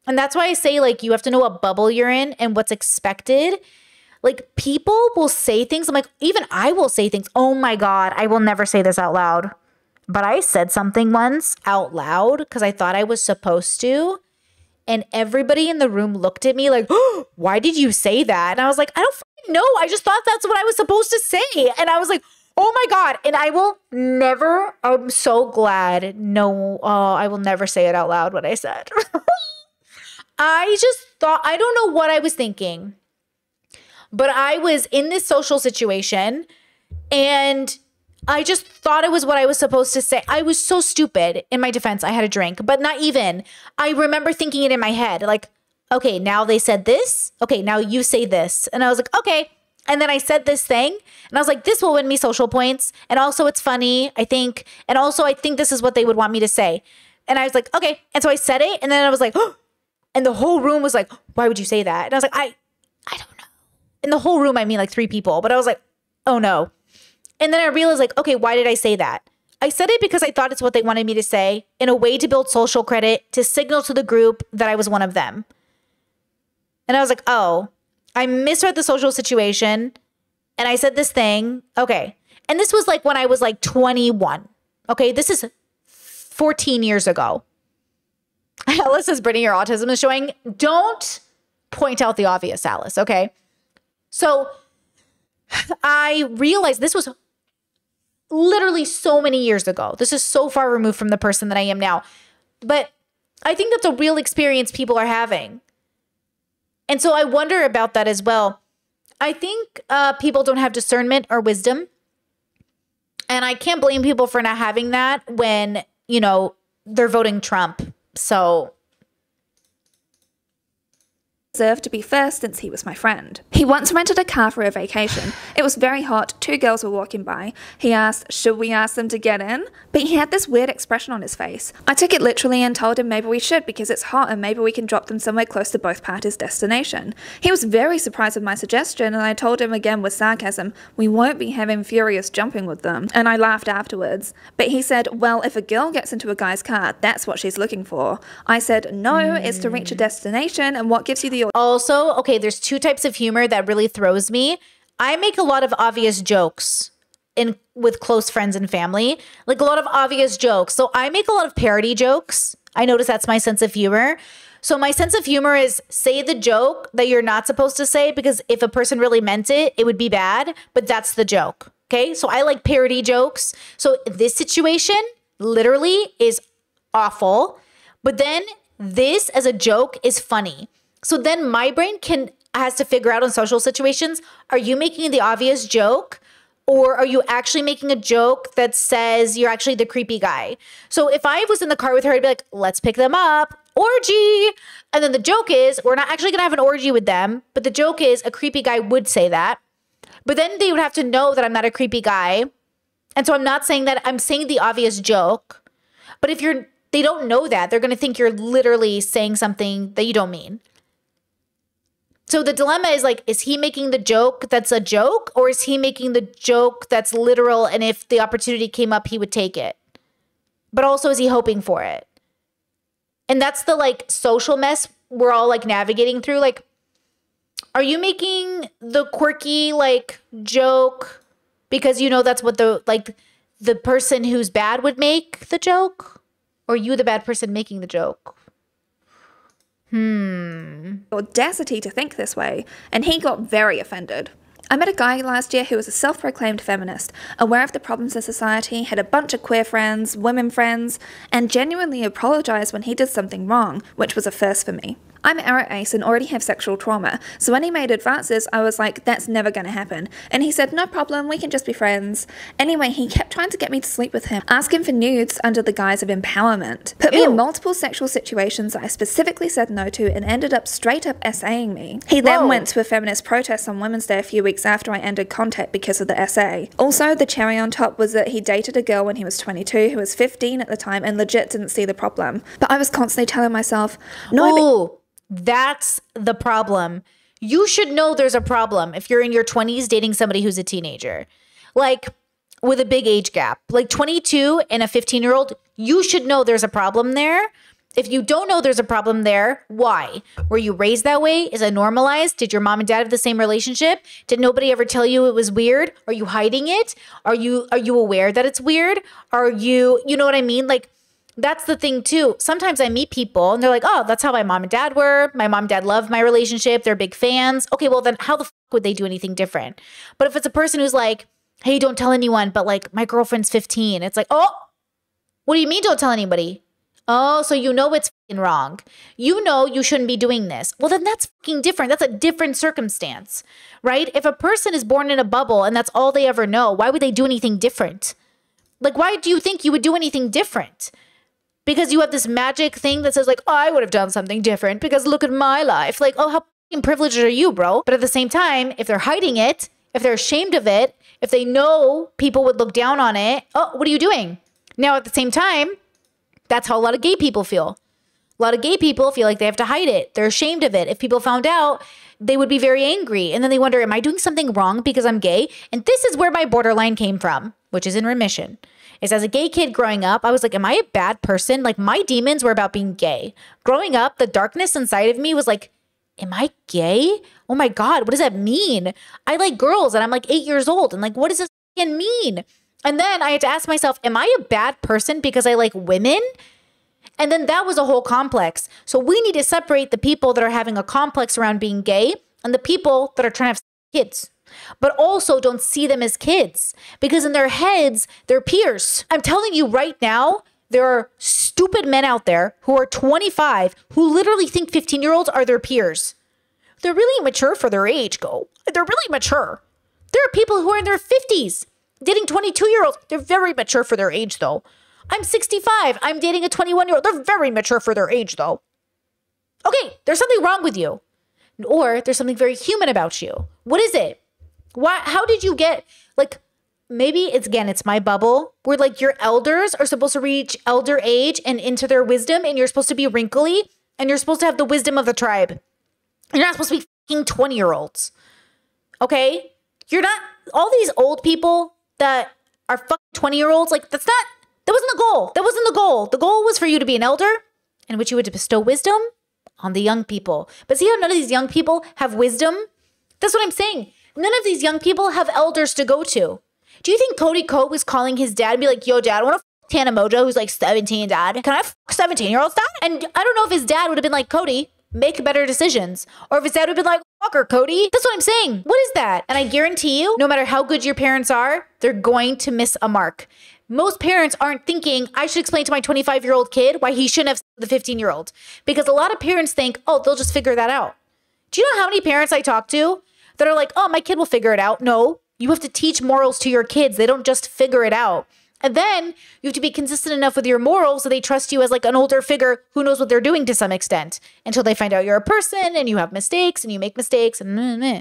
And that's why I say, like, you have to know what bubble you're in and what's expected. Like, people will say things. I'm like, even I will say things. Oh my God, I will never say this out loud. But I said something once out loud because I thought I was supposed to. And everybody in the room looked at me like, oh, why did you say that? And I was like, I don't know. I just thought that's what I was supposed to say. And I was like, oh my God. And I will never, I'm so glad. No, oh, I will never say it out loud what I said. <laughs> I just thought, I don't know what I was thinking, but I was in this social situation and I just thought it was what I was supposed to say. I was so stupid. In my defense, I had a drink, but not even. I remember thinking it in my head, like, okay, now they said this. Okay, now you say this. And I was like, okay. And then I said this thing, and I was like, this will win me social points. And also, it's funny, I think. And also, I think this is what they would want me to say. And I was like, okay. And so I said it, and then I was like, oh, <gasps> and the whole room was like, why would you say that? And I was like, I, I don't know. In the whole room, I mean like three people, but I was like, oh no. And then I realized, like, okay, why did I say that? I said it because I thought it's what they wanted me to say in a way to build social credit to signal to the group that I was one of them. And I was like, oh, I misread the social situation and I said this thing. Okay. And this was like when I was like 21. Okay. This is 14 years ago. <laughs> Alice says, Brittany, your autism is showing. Don't point out the obvious, Alice. Okay. So <sighs> I realized this was literally so many years ago. This is so far removed from the person that I am now. But I think that's a real experience people are having. And so I wonder about that as well. I think uh, people don't have discernment or wisdom. And I can't blame people for not having that when, you know, they're voting Trump. So deserved to be first since he was my friend. He once rented a car for a vacation. It was very hot, two girls were walking by. He asked, Should we ask them to get in? But he had this weird expression on his face. I took it literally and told him maybe we should because it's hot and maybe we can drop them somewhere close to both parties' destination. He was very surprised with my suggestion and I told him again with sarcasm, We won't be having furious jumping with them. And I laughed afterwards. But he said, Well, if a girl gets into a guy's car, that's what she's looking for. I said, No, mm. it's to reach a destination and what gives you the also, okay, there's two types of humor that really throws me. I make a lot of obvious jokes in with close friends and family, like a lot of obvious jokes. So I make a lot of parody jokes. I notice that's my sense of humor. So my sense of humor is say the joke that you're not supposed to say because if a person really meant it, it would be bad, but that's the joke. Okay? So I like parody jokes. So this situation literally is awful, but then this as a joke is funny. So then my brain can has to figure out in social situations, are you making the obvious joke? Or are you actually making a joke that says you're actually the creepy guy? So if I was in the car with her, I'd be like, let's pick them up, orgy. And then the joke is, we're not actually gonna have an orgy with them, but the joke is a creepy guy would say that. But then they would have to know that I'm not a creepy guy. And so I'm not saying that, I'm saying the obvious joke. But if you're, they don't know that, they're gonna think you're literally saying something that you don't mean. So the dilemma is like, is he making the joke that's a joke, or is he making the joke that's literal? And if the opportunity came up, he would take it. But also, is he hoping for it? And that's the like social mess we're all like navigating through. Like, are you making the quirky like joke because you know that's what the like the person who's bad would make the joke? Or you the bad person making the joke? Hmm. Audacity to think this way, and he got very offended. I met a guy last year who was a self proclaimed feminist, aware of the problems in society, had a bunch of queer friends, women friends, and genuinely apologized when he did something wrong, which was a first for me. I'm aro ace and already have sexual trauma, so when he made advances, I was like, that's never gonna happen. And he said, no problem, we can just be friends. Anyway, he kept trying to get me to sleep with him, asking for nudes under the guise of empowerment. Put Ew. me in multiple sexual situations I specifically said no to and ended up straight up essaying me. He then Whoa. went to a feminist protest on Women's Day a few weeks after I ended contact because of the essay. Also, the cherry on top was that he dated a girl when he was 22 who was 15 at the time and legit didn't see the problem. But I was constantly telling myself, no. That's the problem. You should know there's a problem if you're in your 20s dating somebody who's a teenager. Like with a big age gap, like 22 and a 15 year old, you should know there's a problem there. If you don't know there's a problem there, why? Were you raised that way? Is it normalized? Did your mom and dad have the same relationship? Did nobody ever tell you it was weird? Are you hiding it? Are you are you aware that it's weird? Are you you know what I mean? Like that's the thing too. Sometimes I meet people and they're like, "Oh, that's how my mom and dad were. My mom and dad love my relationship. They're big fans." Okay, well then how the fuck would they do anything different? But if it's a person who's like, "Hey, don't tell anyone," but like my girlfriend's 15. It's like, "Oh, what do you mean don't tell anybody?" Oh, so you know it's wrong. You know you shouldn't be doing this. Well, then that's fucking different. That's a different circumstance, right? If a person is born in a bubble and that's all they ever know, why would they do anything different? Like, why do you think you would do anything different? Because you have this magic thing that says, like, oh, I would have done something different because look at my life. Like, oh, how privileged are you, bro? But at the same time, if they're hiding it, if they're ashamed of it, if they know people would look down on it, oh, what are you doing? Now, at the same time, that's how a lot of gay people feel. A lot of gay people feel like they have to hide it. They're ashamed of it. If people found out, they would be very angry. And then they wonder, am I doing something wrong because I'm gay? And this is where my borderline came from, which is in remission. Is as a gay kid growing up, I was like, am I a bad person? Like my demons were about being gay. Growing up, the darkness inside of me was like, am I gay? Oh my God, what does that mean? I like girls and I'm like eight years old. And like, what does this mean? And then I had to ask myself, am I a bad person because I like women? And then that was a whole complex. So we need to separate the people that are having a complex around being gay and the people that are trying to have kids. But also don't see them as kids because in their heads, they're peers. I'm telling you right now, there are stupid men out there who are 25 who literally think 15 year olds are their peers. They're really mature for their age, go. They're really mature. There are people who are in their 50s dating 22 year olds. They're very mature for their age, though. I'm 65. I'm dating a 21 year old. They're very mature for their age, though. Okay, there's something wrong with you. Or there's something very human about you. What is it? Why how did you get like maybe it's again it's my bubble where like your elders are supposed to reach elder age and into their wisdom and you're supposed to be wrinkly and you're supposed to have the wisdom of the tribe. You're not supposed to be fucking 20 year olds. Okay? You're not all these old people that are fucking 20 year olds, like that's not that wasn't the goal. That wasn't the goal. The goal was for you to be an elder in which you would bestow wisdom on the young people. But see how none of these young people have wisdom? That's what I'm saying. None of these young people have elders to go to. Do you think Cody Ko was calling his dad and be like, yo, dad, I want to f- Tana Mongeau, who's like 17, dad? Can I f 17 year olds, dad? And I don't know if his dad would have been like, Cody, make better decisions. Or if his dad would have been like, fuck her, Cody. That's what I'm saying. What is that? And I guarantee you, no matter how good your parents are, they're going to miss a mark. Most parents aren't thinking, I should explain to my 25 year old kid why he shouldn't have the 15 year old. Because a lot of parents think, oh, they'll just figure that out. Do you know how many parents I talk to that are like, oh, my kid will figure it out? No, you have to teach morals to your kids. They don't just figure it out. And then you have to be consistent enough with your morals so they trust you as like an older figure who knows what they're doing to some extent until they find out you're a person and you have mistakes and you make mistakes. And.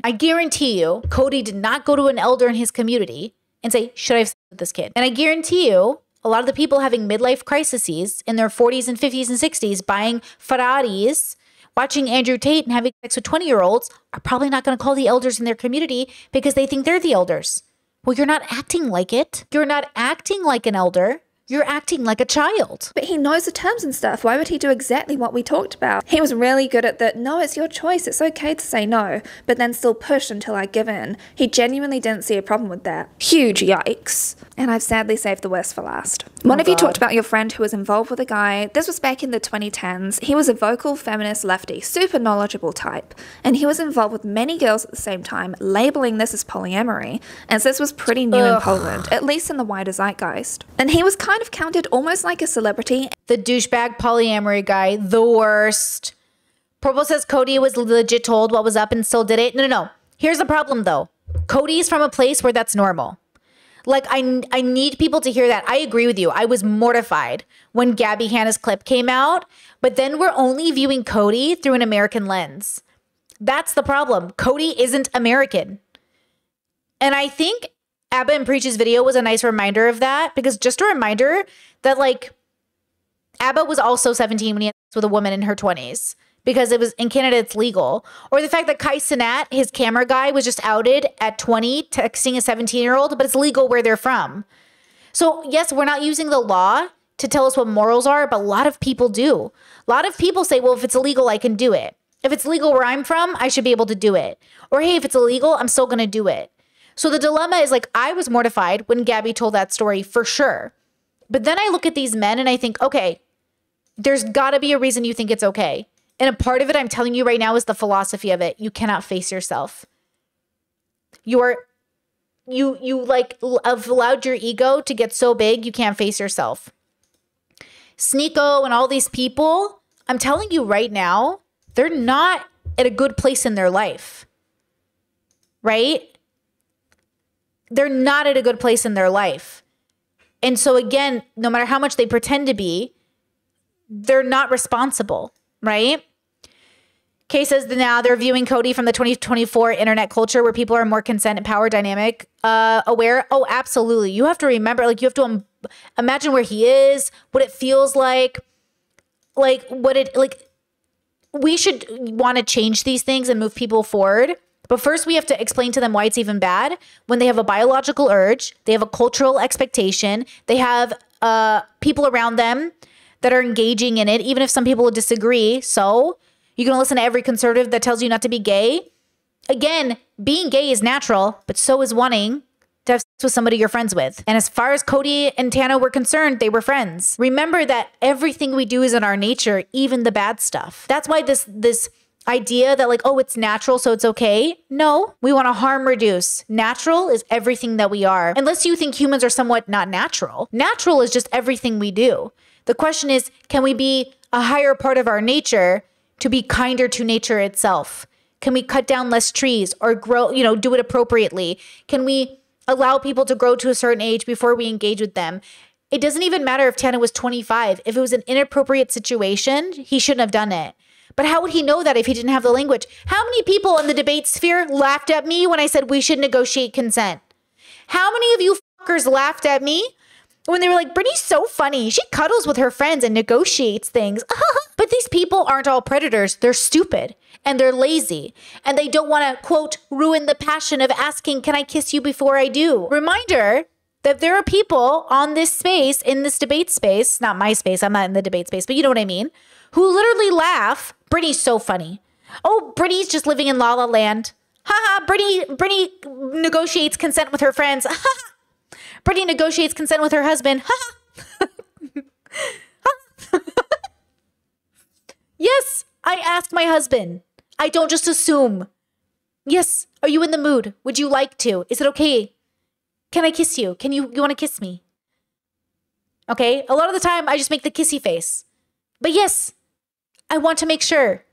I guarantee you, Cody did not go to an elder in his community and say, Should I have with this kid? And I guarantee you, a lot of the people having midlife crises in their 40s and 50s and 60s, buying Ferraris, watching Andrew Tate and having sex with 20 year olds, are probably not going to call the elders in their community because they think they're the elders. Well, you're not acting like it. You're not acting like an elder. You're acting like a child. But he knows the terms and stuff. Why would he do exactly what we talked about? He was really good at the no, it's your choice. It's okay to say no, but then still push until I give in. He genuinely didn't see a problem with that. Huge yikes. And I've sadly saved the worst for last. Oh, One of you talked about your friend who was involved with a guy. This was back in the 2010s. He was a vocal feminist lefty, super knowledgeable type, and he was involved with many girls at the same time, labeling this as polyamory, as this was pretty new in Poland, at least in the wider zeitgeist. And he was kind of counted almost like a celebrity. The douchebag polyamory guy, the worst. Purple says Cody was legit told what was up and still did it. No, no, no. Here's the problem though. Cody's from a place where that's normal. Like I I need people to hear that. I agree with you. I was mortified when Gabby Hanna's clip came out, but then we're only viewing Cody through an American lens. That's the problem. Cody isn't American. And I think Aba and Preach's video was a nice reminder of that because just a reminder that like Aba was also 17 when he had with a woman in her 20s because it was in Canada it's legal. Or the fact that Kai Cenat, his camera guy, was just outed at 20 texting a 17 year old, but it's legal where they're from. So yes, we're not using the law to tell us what morals are, but a lot of people do. A lot of people say, well, if it's illegal, I can do it. If it's legal where I'm from, I should be able to do it. Or hey, if it's illegal, I'm still gonna do it. So the dilemma is like, I was mortified when Gabby told that story for sure. But then I look at these men and I think, okay, there's gotta be a reason you think it's okay. And a part of it, I'm telling you right now, is the philosophy of it. You cannot face yourself. You are, you, you like have allowed your ego to get so big, you can't face yourself. Sneako and all these people, I'm telling you right now, they're not at a good place in their life. Right? They're not at a good place in their life. And so, again, no matter how much they pretend to be, they're not responsible, right? Kay says that now they're viewing Cody from the 2024 internet culture where people are more consent and power dynamic uh, aware. Oh, absolutely. You have to remember, like, you have to um, imagine where he is, what it feels like, like, what it, like, we should want to change these things and move people forward. But first, we have to explain to them why it's even bad when they have a biological urge, they have a cultural expectation, they have uh, people around them that are engaging in it, even if some people disagree. So you're going to listen to every conservative that tells you not to be gay. Again, being gay is natural, but so is wanting to have sex with somebody you're friends with. And as far as Cody and Tana were concerned, they were friends. Remember that everything we do is in our nature, even the bad stuff. That's why this this idea that like oh it's natural so it's okay no we want to harm reduce natural is everything that we are unless you think humans are somewhat not natural natural is just everything we do the question is can we be a higher part of our nature to be kinder to nature itself? Can we cut down less trees or grow you know do it appropriately? Can we allow people to grow to a certain age before we engage with them? It doesn't even matter if Tana was 25 if it was an inappropriate situation he shouldn't have done it. But how would he know that if he didn't have the language? How many people in the debate sphere laughed at me when I said we should negotiate consent? How many of you fuckers laughed at me when they were like, Brittany's so funny. She cuddles with her friends and negotiates things. <laughs> but these people aren't all predators. They're stupid and they're lazy and they don't want to, quote, ruin the passion of asking, Can I kiss you before I do? Reminder that there are people on this space, in this debate space, not my space, I'm not in the debate space, but you know what I mean, who literally laugh. Brittany's so funny. Oh, Brittany's just living in La La Land. Haha, Brittany, Brittany negotiates consent with her friends. <laughs> Brittany negotiates consent with her husband. yes, I ask my husband. I don't just assume. Yes, are you in the mood? Would you like to? Is it okay? Can I kiss you? Can you you want to kiss me? Okay? A lot of the time I just make the kissy face. But yes, I want to make sure.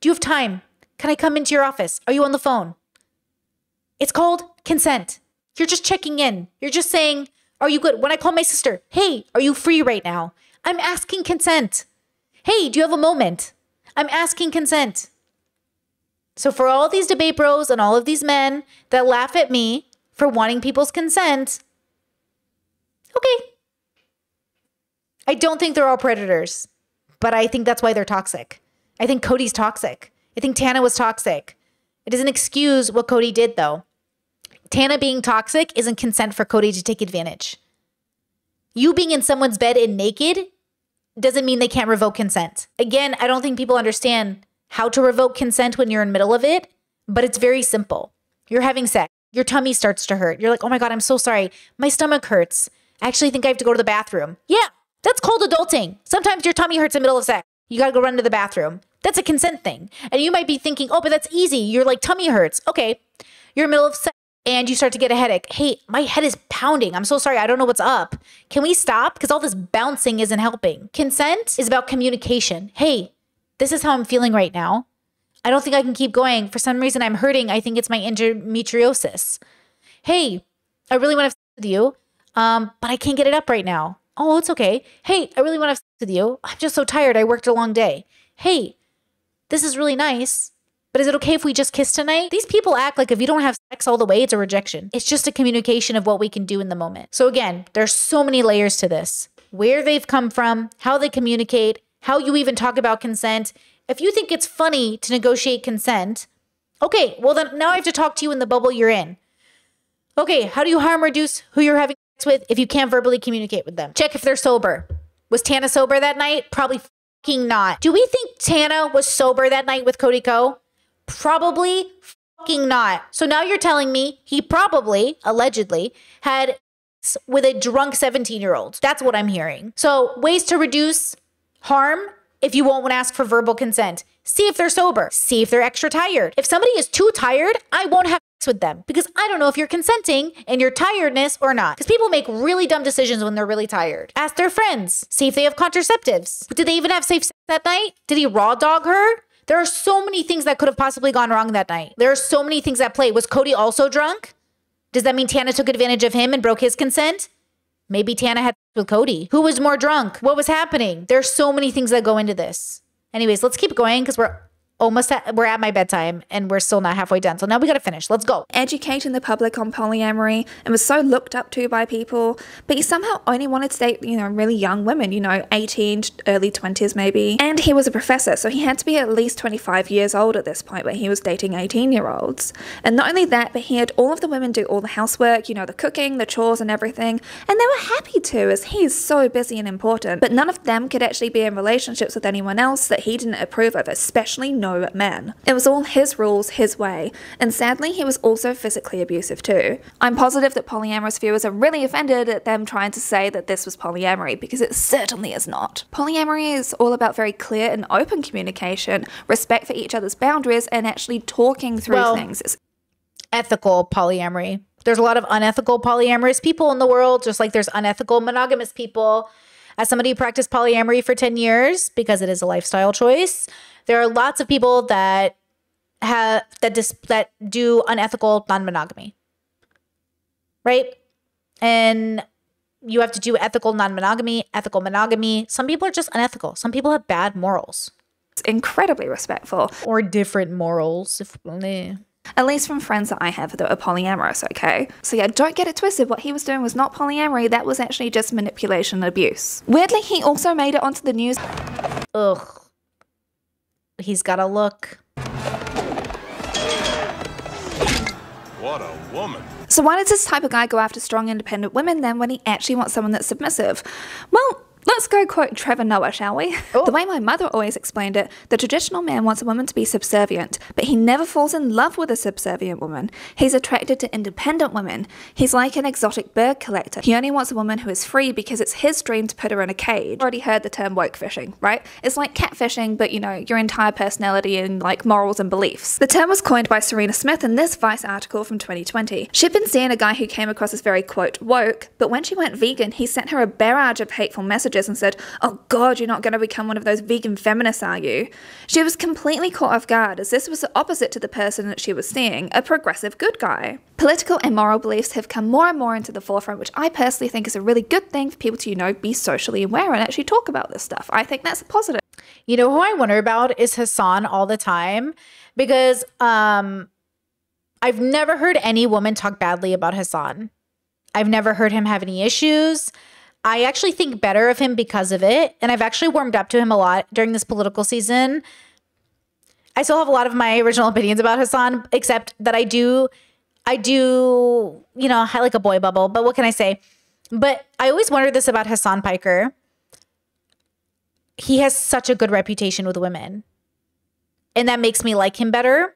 Do you have time? Can I come into your office? Are you on the phone? It's called consent. You're just checking in. You're just saying, Are you good? When I call my sister, Hey, are you free right now? I'm asking consent. Hey, do you have a moment? I'm asking consent. So, for all these debate bros and all of these men that laugh at me for wanting people's consent, okay. I don't think they're all predators, but I think that's why they're toxic. I think Cody's toxic. I think Tana was toxic. It doesn't excuse what Cody did, though. Tana being toxic isn't consent for Cody to take advantage. You being in someone's bed and naked doesn't mean they can't revoke consent. Again, I don't think people understand how to revoke consent when you're in middle of it, but it's very simple. You're having sex. Your tummy starts to hurt. You're like, "Oh my god, I'm so sorry. My stomach hurts. I actually think I have to go to the bathroom." Yeah, that's called adulting. Sometimes your tummy hurts in middle of sex. You got to go run to the bathroom. That's a consent thing. And you might be thinking, "Oh, but that's easy. You're like tummy hurts." Okay. You're in middle of sex and you start to get a headache. Hey, my head is pounding. I'm so sorry. I don't know what's up. Can we stop? Because all this bouncing isn't helping. Consent is about communication. Hey, this is how I'm feeling right now. I don't think I can keep going. For some reason, I'm hurting. I think it's my endometriosis. Hey, I really want to have sex with you, um, but I can't get it up right now. Oh, it's okay. Hey, I really want to have sex with you. I'm just so tired. I worked a long day. Hey, this is really nice. But is it okay if we just kiss tonight? These people act like if you don't have sex all the way, it's a rejection. It's just a communication of what we can do in the moment. So again, there's so many layers to this. Where they've come from, how they communicate, how you even talk about consent. If you think it's funny to negotiate consent, okay, well then now I have to talk to you in the bubble you're in. Okay, how do you harm reduce who you're having sex with if you can't verbally communicate with them? Check if they're sober. Was Tana sober that night? Probably fucking not. Do we think Tana was sober that night with Cody Ko? Probably fucking not. So now you're telling me he probably, allegedly, had with a drunk 17 year old. That's what I'm hearing. So, ways to reduce harm if you won't ask for verbal consent. See if they're sober. See if they're extra tired. If somebody is too tired, I won't have sex with them because I don't know if you're consenting in your tiredness or not. Because people make really dumb decisions when they're really tired. Ask their friends, see if they have contraceptives. Did they even have safe sex that night? Did he raw dog her? There are so many things that could have possibly gone wrong that night. There are so many things at play. Was Cody also drunk? Does that mean Tana took advantage of him and broke his consent? Maybe Tana had with Cody. Who was more drunk? What was happening? There's so many things that go into this. Anyways, let's keep going because we're almost at, we're at my bedtime and we're still not halfway done. So now we got to finish. Let's go. educating the public on polyamory and was so looked up to by people, but he somehow only wanted to date, you know, really young women, you know, 18, early 20s maybe. And he was a professor, so he had to be at least 25 years old at this point where he was dating 18 year olds. And not only that, but he had all of the women do all the housework, you know, the cooking, the chores, and everything. And they were happy to, as he's so busy and important. But none of them could actually be in relationships with anyone else that he didn't approve of, especially no men. It was all his rules, his way, and sadly, he was also physically abusive too. I'm positive that polyamorous viewers are really offended at them trying to say that this was polyamory because it certainly is not. Polyamory is all about very clear and open communication, respect for each other's boundaries, and actually talking through Well- things. It's Ethical polyamory. There's a lot of unethical polyamorous people in the world, just like there's unethical monogamous people. As somebody who practiced polyamory for 10 years, because it is a lifestyle choice, there are lots of people that have that dis- that do unethical non-monogamy. Right? And you have to do ethical non-monogamy, ethical monogamy. Some people are just unethical. Some people have bad morals It's incredibly respectful, or different morals. If eh. At least from friends that I have that are polyamorous, okay? So yeah, don't get it twisted. What he was doing was not polyamory, that was actually just manipulation and abuse. Weirdly, he also made it onto the news Ugh. He's got a look. What a woman. So why does this type of guy go after strong, independent women then when he actually wants someone that's submissive? Well, let's go quote Trevor Noah, shall we? Oh. The way my mother always explained it, the traditional man wants a woman to be subservient, but he never falls in love with a subservient woman. He's attracted to independent women. He's like an exotic bird collector. He only wants a woman who is free because it's his dream to put her in a cage. Already heard the term woke fishing, right? It's like catfishing, but you know, your entire personality and like morals and beliefs. The term was coined by Serena Smith in this Vice article from 2020. She'd been seeing a guy who came across as very quote woke, but when she went vegan, he sent her a barrage of hateful messages and said, Oh god, you're not going to become one of those vegan feminists, are you? She was completely caught off guard as this was the opposite to the person that she was seeing, a progressive good guy. Political and moral beliefs have come more and more into the forefront, which I personally think is a really good thing for people to, you know, be socially aware and actually talk about this stuff. I think that's a positive. You know who I wonder about is Hassan all the time because um I've never heard any woman talk badly about Hassan. I've never heard him have any issues. I actually think better of him because of it, and I've actually warmed up to him a lot during this political season. I still have a lot of my original opinions about Hassan, except that I do, I do, you know, I like a boy bubble. But what can I say? But I always wondered this about Hassan Piker. He has such a good reputation with women, and that makes me like him better.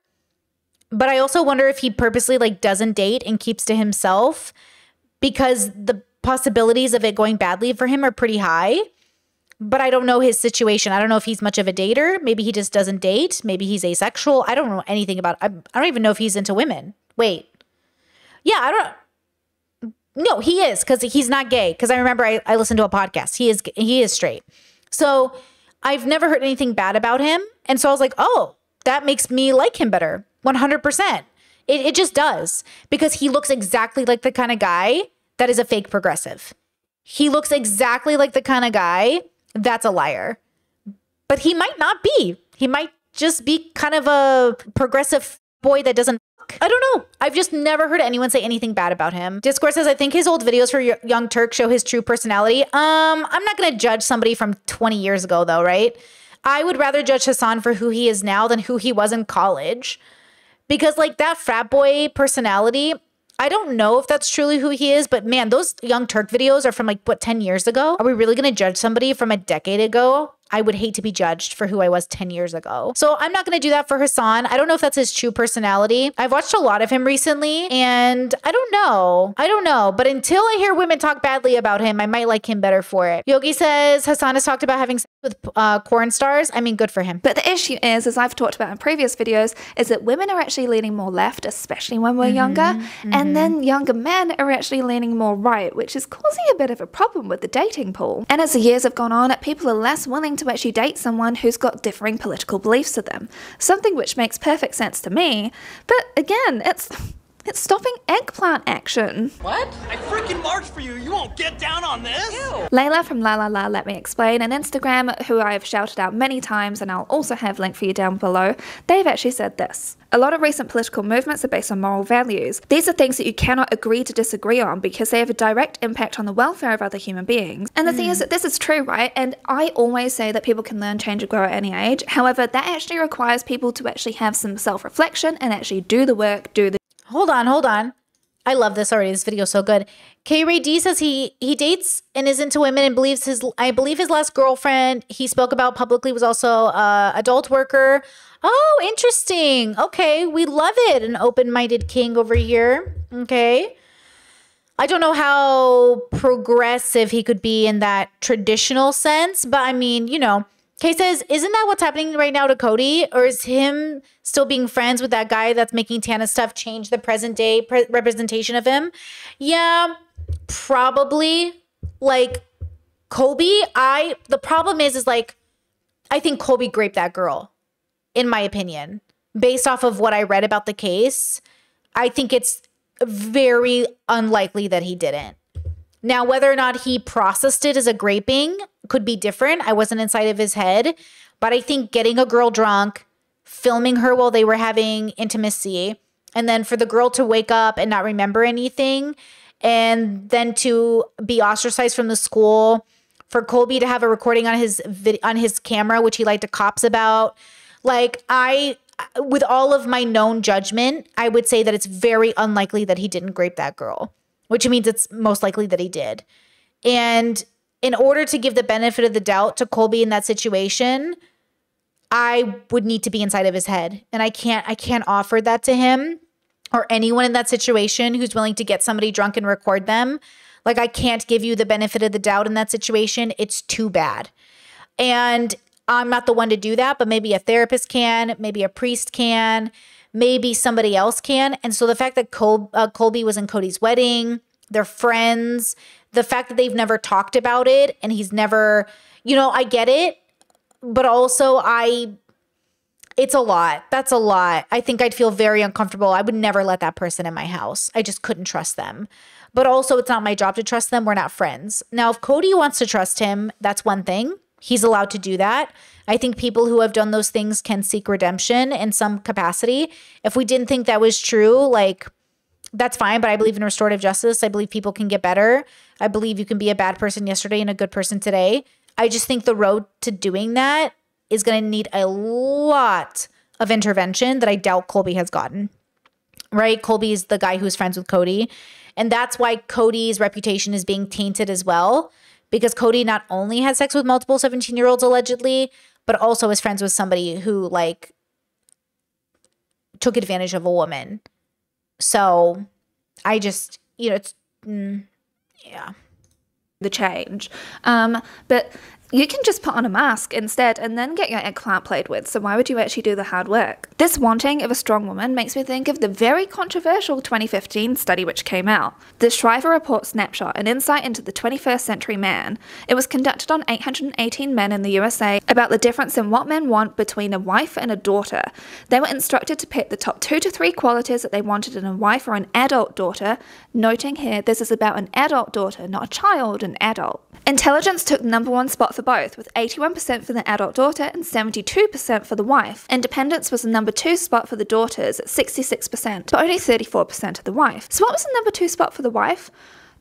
But I also wonder if he purposely like doesn't date and keeps to himself because the possibilities of it going badly for him are pretty high. But I don't know his situation. I don't know if he's much of a dater. Maybe he just doesn't date. Maybe he's asexual. I don't know anything about. I, I don't even know if he's into women. Wait, yeah, I don't. No, he is because he's not gay. Because I remember I, I listened to a podcast. He is he is straight. So I've never heard anything bad about him, and so I was like, oh, that makes me like him better. One hundred percent. It it just does because he looks exactly like the kind of guy that is a fake progressive. He looks exactly like the kind of guy that's a liar. But he might not be. He might just be kind of a progressive boy that doesn't. I don't know. I've just never heard anyone say anything bad about him. Discourse says, I think his old videos for Young Turk show his true personality. Um, I'm not going to judge somebody from 20 years ago, though, right? I would rather judge Hassan for who he is now than who he was in college. Because, like, that frat boy personality, I don't know if that's truly who he is, but man, those Young Turk videos are from like what 10 years ago. Are we really going to judge somebody from a decade ago I would hate to be judged for who I was 10 years ago. So I'm not going to do that for Hassan. I don't know if that's his true personality. I've watched a lot of him recently and I don't know. I don't know. But until I hear women talk badly about him, I might like him better for it. Yogi says Hassan has talked about having sex with uh, porn stars. I mean, good for him. But the issue is, as I've talked about in previous videos, is that women are actually leaning more left, especially when we're younger. And then younger men are actually leaning more right, which is causing a bit of a problem with the dating pool. And as the years have gone on, people are less willing to actually date someone who's got differing political beliefs to them. Something which makes perfect sense to me. But again, it's. It's stopping eggplant action. What? I freaking marched for you. You won't get down on this. Layla from La La La Let Me Explain on Instagram, who I have shouted out many times and I'll also have link for you down below, they've actually said this. A lot of recent political movements are based on moral values. These are things that you cannot agree to disagree on because they have a direct impact on the welfare of other human beings. And the thing is that this is true, right? And I always say that people can learn, change, and grow at any age. However, that actually requires people to actually have some self reflection and actually do the work, do the Hold on, hold on. I love this already. This video is so good. K Ray D says he he dates and is into women and believes his I believe his last girlfriend he spoke about publicly was also a adult worker. Oh, interesting. Okay, we love it. An open-minded king over here. Okay. I don't know how progressive he could be in that traditional sense, but I mean, you know, Kay says, isn't that what's happening right now to Cody? Or is him still being friends with that guy that's making Tana stuff change the present day pre- representation of him? Yeah, probably. Like, Colby, I, the problem is, is like, I think Colby raped that girl, in my opinion, based off of what I read about the case. I think it's very unlikely that he didn't. Now, whether or not he processed it as a graping could be different. I wasn't inside of his head, but I think getting a girl drunk, filming her while they were having intimacy, and then for the girl to wake up and not remember anything, and then to be ostracized from the school, for Colby to have a recording on his vid- on his camera, which he liked to cops about. Like I, with all of my known judgment, I would say that it's very unlikely that he didn't grape that girl which means it's most likely that he did. And in order to give the benefit of the doubt to Colby in that situation, I would need to be inside of his head. And I can't I can't offer that to him or anyone in that situation who's willing to get somebody drunk and record them. Like I can't give you the benefit of the doubt in that situation. It's too bad. And I'm not the one to do that, but maybe a therapist can, maybe a priest can maybe somebody else can. And so the fact that Col- uh, Colby was in Cody's wedding, they're friends, the fact that they've never talked about it and he's never, you know, I get it, but also I it's a lot. That's a lot. I think I'd feel very uncomfortable. I would never let that person in my house. I just couldn't trust them. But also, it's not my job to trust them. We're not friends. Now, if Cody wants to trust him, that's one thing. He's allowed to do that. I think people who have done those things can seek redemption in some capacity. If we didn't think that was true, like, that's fine, but I believe in restorative justice. I believe people can get better. I believe you can be a bad person yesterday and a good person today. I just think the road to doing that is going to need a lot of intervention that I doubt Colby has gotten. Right? Colby is the guy who's friends with Cody. And that's why Cody's reputation is being tainted as well. Because Cody not only had sex with multiple 17 year olds allegedly, but also is friends with somebody who like took advantage of a woman. So I just, you know, it's, mm, yeah. the change. Um, but you can just put on a mask instead and then get your eggplant played with. So why would you actually do the hard work? This wanting of a strong woman makes me think of the very controversial 2015 study which came out. The Shriver Report Snapshot, an insight into the 21st century man. It was conducted on 818 men in the USA about the difference in what men want between a wife and a daughter. They were instructed to pick the top two to three qualities that they wanted in a wife or an adult daughter, noting here this is about an adult daughter, not a child, an adult. Intelligence took the number one spot for both, with 81% for the adult daughter and 72% for the wife. Independence was the number two spot for the daughters at 66%, but only 34% of the wife. So, what was the number two spot for the wife?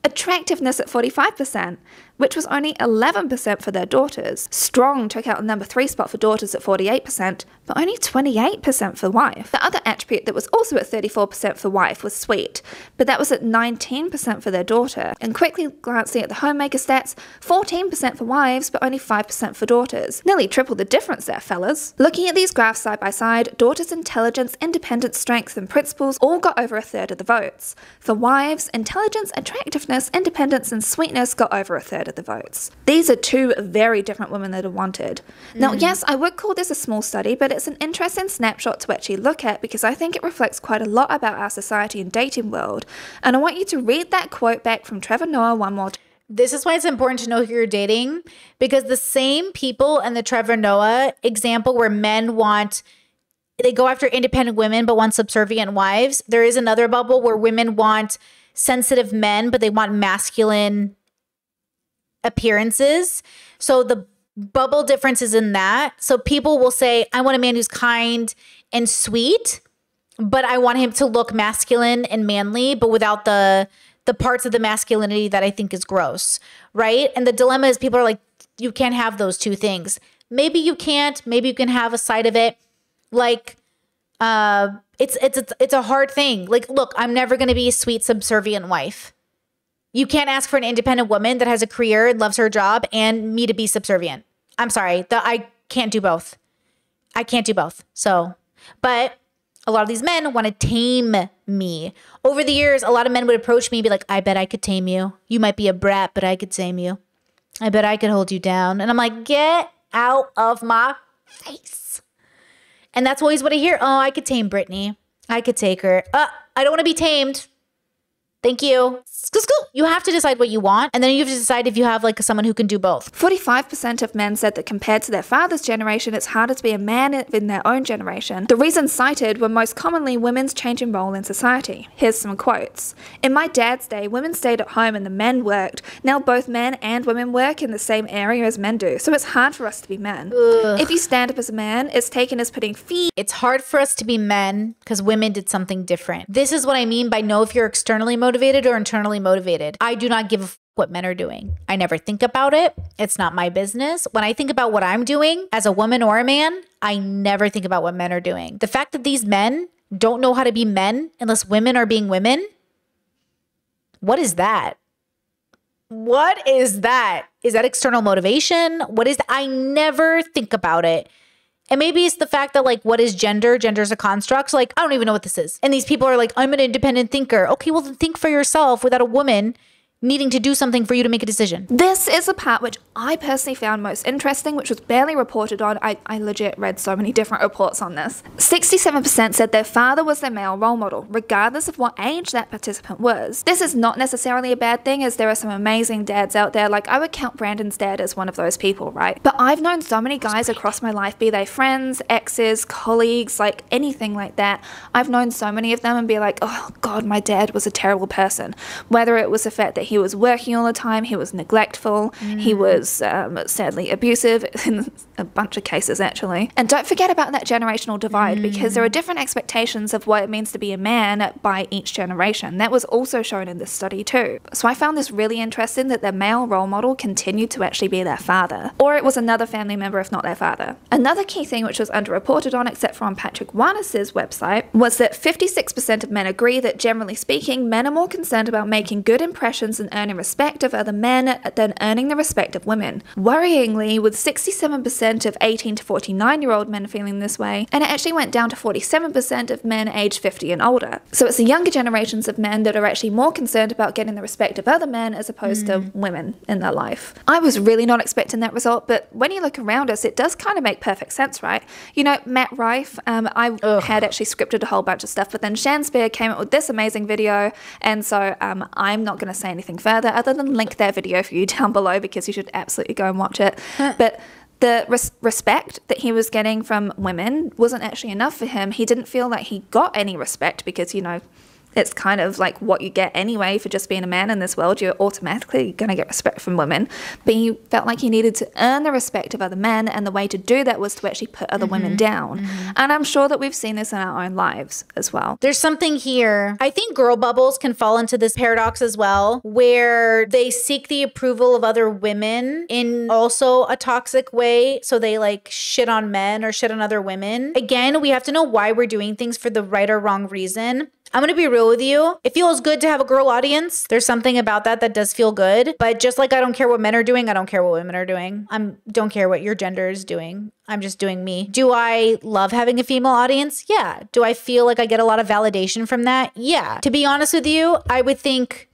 Attractiveness at 45%. Which was only 11% for their daughters. Strong took out the number three spot for daughters at 48%, but only 28% for wife. The other attribute that was also at 34% for wife was sweet, but that was at 19% for their daughter. And quickly glancing at the homemaker stats, 14% for wives, but only 5% for daughters. Nearly triple the difference there, fellas. Looking at these graphs side by side, daughters' intelligence, independence, strength, and principles all got over a third of the votes. For wives, intelligence, attractiveness, independence, and sweetness got over a third of the votes. These are two very different women that are wanted. Now, mm. yes, I would call this a small study, but it's an interesting snapshot to actually look at because I think it reflects quite a lot about our society and dating world. And I want you to read that quote back from Trevor Noah one more time. This is why it's important to know who you're dating because the same people in the Trevor Noah example where men want they go after independent women but want subservient wives. There is another bubble where women want sensitive men but they want masculine appearances. So the bubble difference is in that. So people will say, I want a man who's kind and sweet, but I want him to look masculine and manly, but without the the parts of the masculinity that I think is gross, right? And the dilemma is people are like, you can't have those two things. Maybe you can't. Maybe you can have a side of it, like uh, it's it's it's, it's a hard thing. Like, look, I'm never going to be a sweet subservient wife. You can't ask for an independent woman that has a career and loves her job and me to be subservient. I'm sorry, that I can't do both. I can't do both. So, but a lot of these men want to tame me. Over the years, a lot of men would approach me and be like, I bet I could tame you. You might be a brat, but I could tame you. I bet I could hold you down. And I'm like, get out of my face. And that's always what I hear. Oh, I could tame Brittany. I could take her. Uh, I don't want to be tamed. Thank you. You have to decide what you want, and then you have to decide if you have like someone who can do both. 45% of men said that compared to their father's generation, it's harder to be a man in their own generation. The reasons cited were most commonly women's changing role in society. Here's some quotes In my dad's day, women stayed at home and the men worked. Now both men and women work in the same area as men do, so it's hard for us to be men. If you stand up as a man, it's taken as putting feet. It's hard for us to be men because women did something different. This is what I mean by know if you're externally motivated or internally motivated. I do not give what men are doing. I never think about it. It's not my business. When I think about what I'm doing as a woman or a man, I never think about what men are doing. The fact that these men don't know how to be men unless women are being women, what is that? What is that? Is that external motivation? What is that? I never think about it. And maybe it's the fact that, like, what is gender? Gender is a construct. So, like, I don't even know what this is. And these people are like, I'm an independent thinker. Okay, well, then think for yourself without a woman needing to do something for you to make a decision. This is the part which I personally found most interesting, which was barely reported on. I, I legit read so many <laughs> different reports on this. 67% said their father was their male role model, regardless of what age that participant was. This is not necessarily a bad thing, as there are some amazing dads out there. Like, I would count Brandon's dad as one of those people, right? But I've known so many guys across my life, be they friends, exes, colleagues, like anything like that. I've known so many of them and be like, oh, God, my dad was a terrible person. Whether it was the fact that he was working all the time, he was neglectful, he was um, sadly abusive <laughs> in a bunch of cases, actually. And don't forget about that generational divide because there are mm. different expectations of what it means to be a man by each generation. That was also shown in this study, too. So I found this really interesting that their male role model continued to actually be their father, or it was another family member, if not their father. Another key thing which was underreported on, except for on Patrick Wanis's website, was that 56% of men agree that generally speaking, men are more concerned about making good impressions and earning respect of other men than earning the respect of women. Worryingly, with 67% of 18 to 49 year old men feeling this way, and it actually went down to 47% of men aged 50 and older. So it's the younger generations of men that are actually more concerned about getting the respect of other men as opposed to women in their life. I was really not expecting that result, but when you look around us, it does kind of make perfect sense, right? You know, Matt Rife, um, I had actually scripted a whole bunch of stuff, but then Shanspeare came up with this amazing video, and so um, I'm not going to say anything further other than link their video for you <laughs> down below because you should absolutely go and watch it. but the res- respect that he was getting from women wasn't actually enough for him. He didn't feel like he got any respect because, you know, it's kind of like what you get anyway for just being a man in this world. You're automatically going to get respect from women. But you felt like you needed to earn the respect of other men, and the way to do that was to actually put other women mm-hmm. down. Mm-hmm. And I'm sure that we've seen this in our own lives as well. There's something here. I think girl bubbles can fall into this paradox as well, where they seek the approval of other women in also a toxic way. So they like shit on men or shit on other women. Again, we have to know why we're doing things for the right or wrong reason. I'm gonna be real with you. It feels good to have a girl audience. There's something about that that does feel good. But just like I don't care what men are doing, I don't care what women are doing. I'm don't care what your gender is doing. I'm just doing me. Do I love having a female audience? Yeah. Do I feel like I get a lot of validation from that? Yeah. To be honest with you, I would think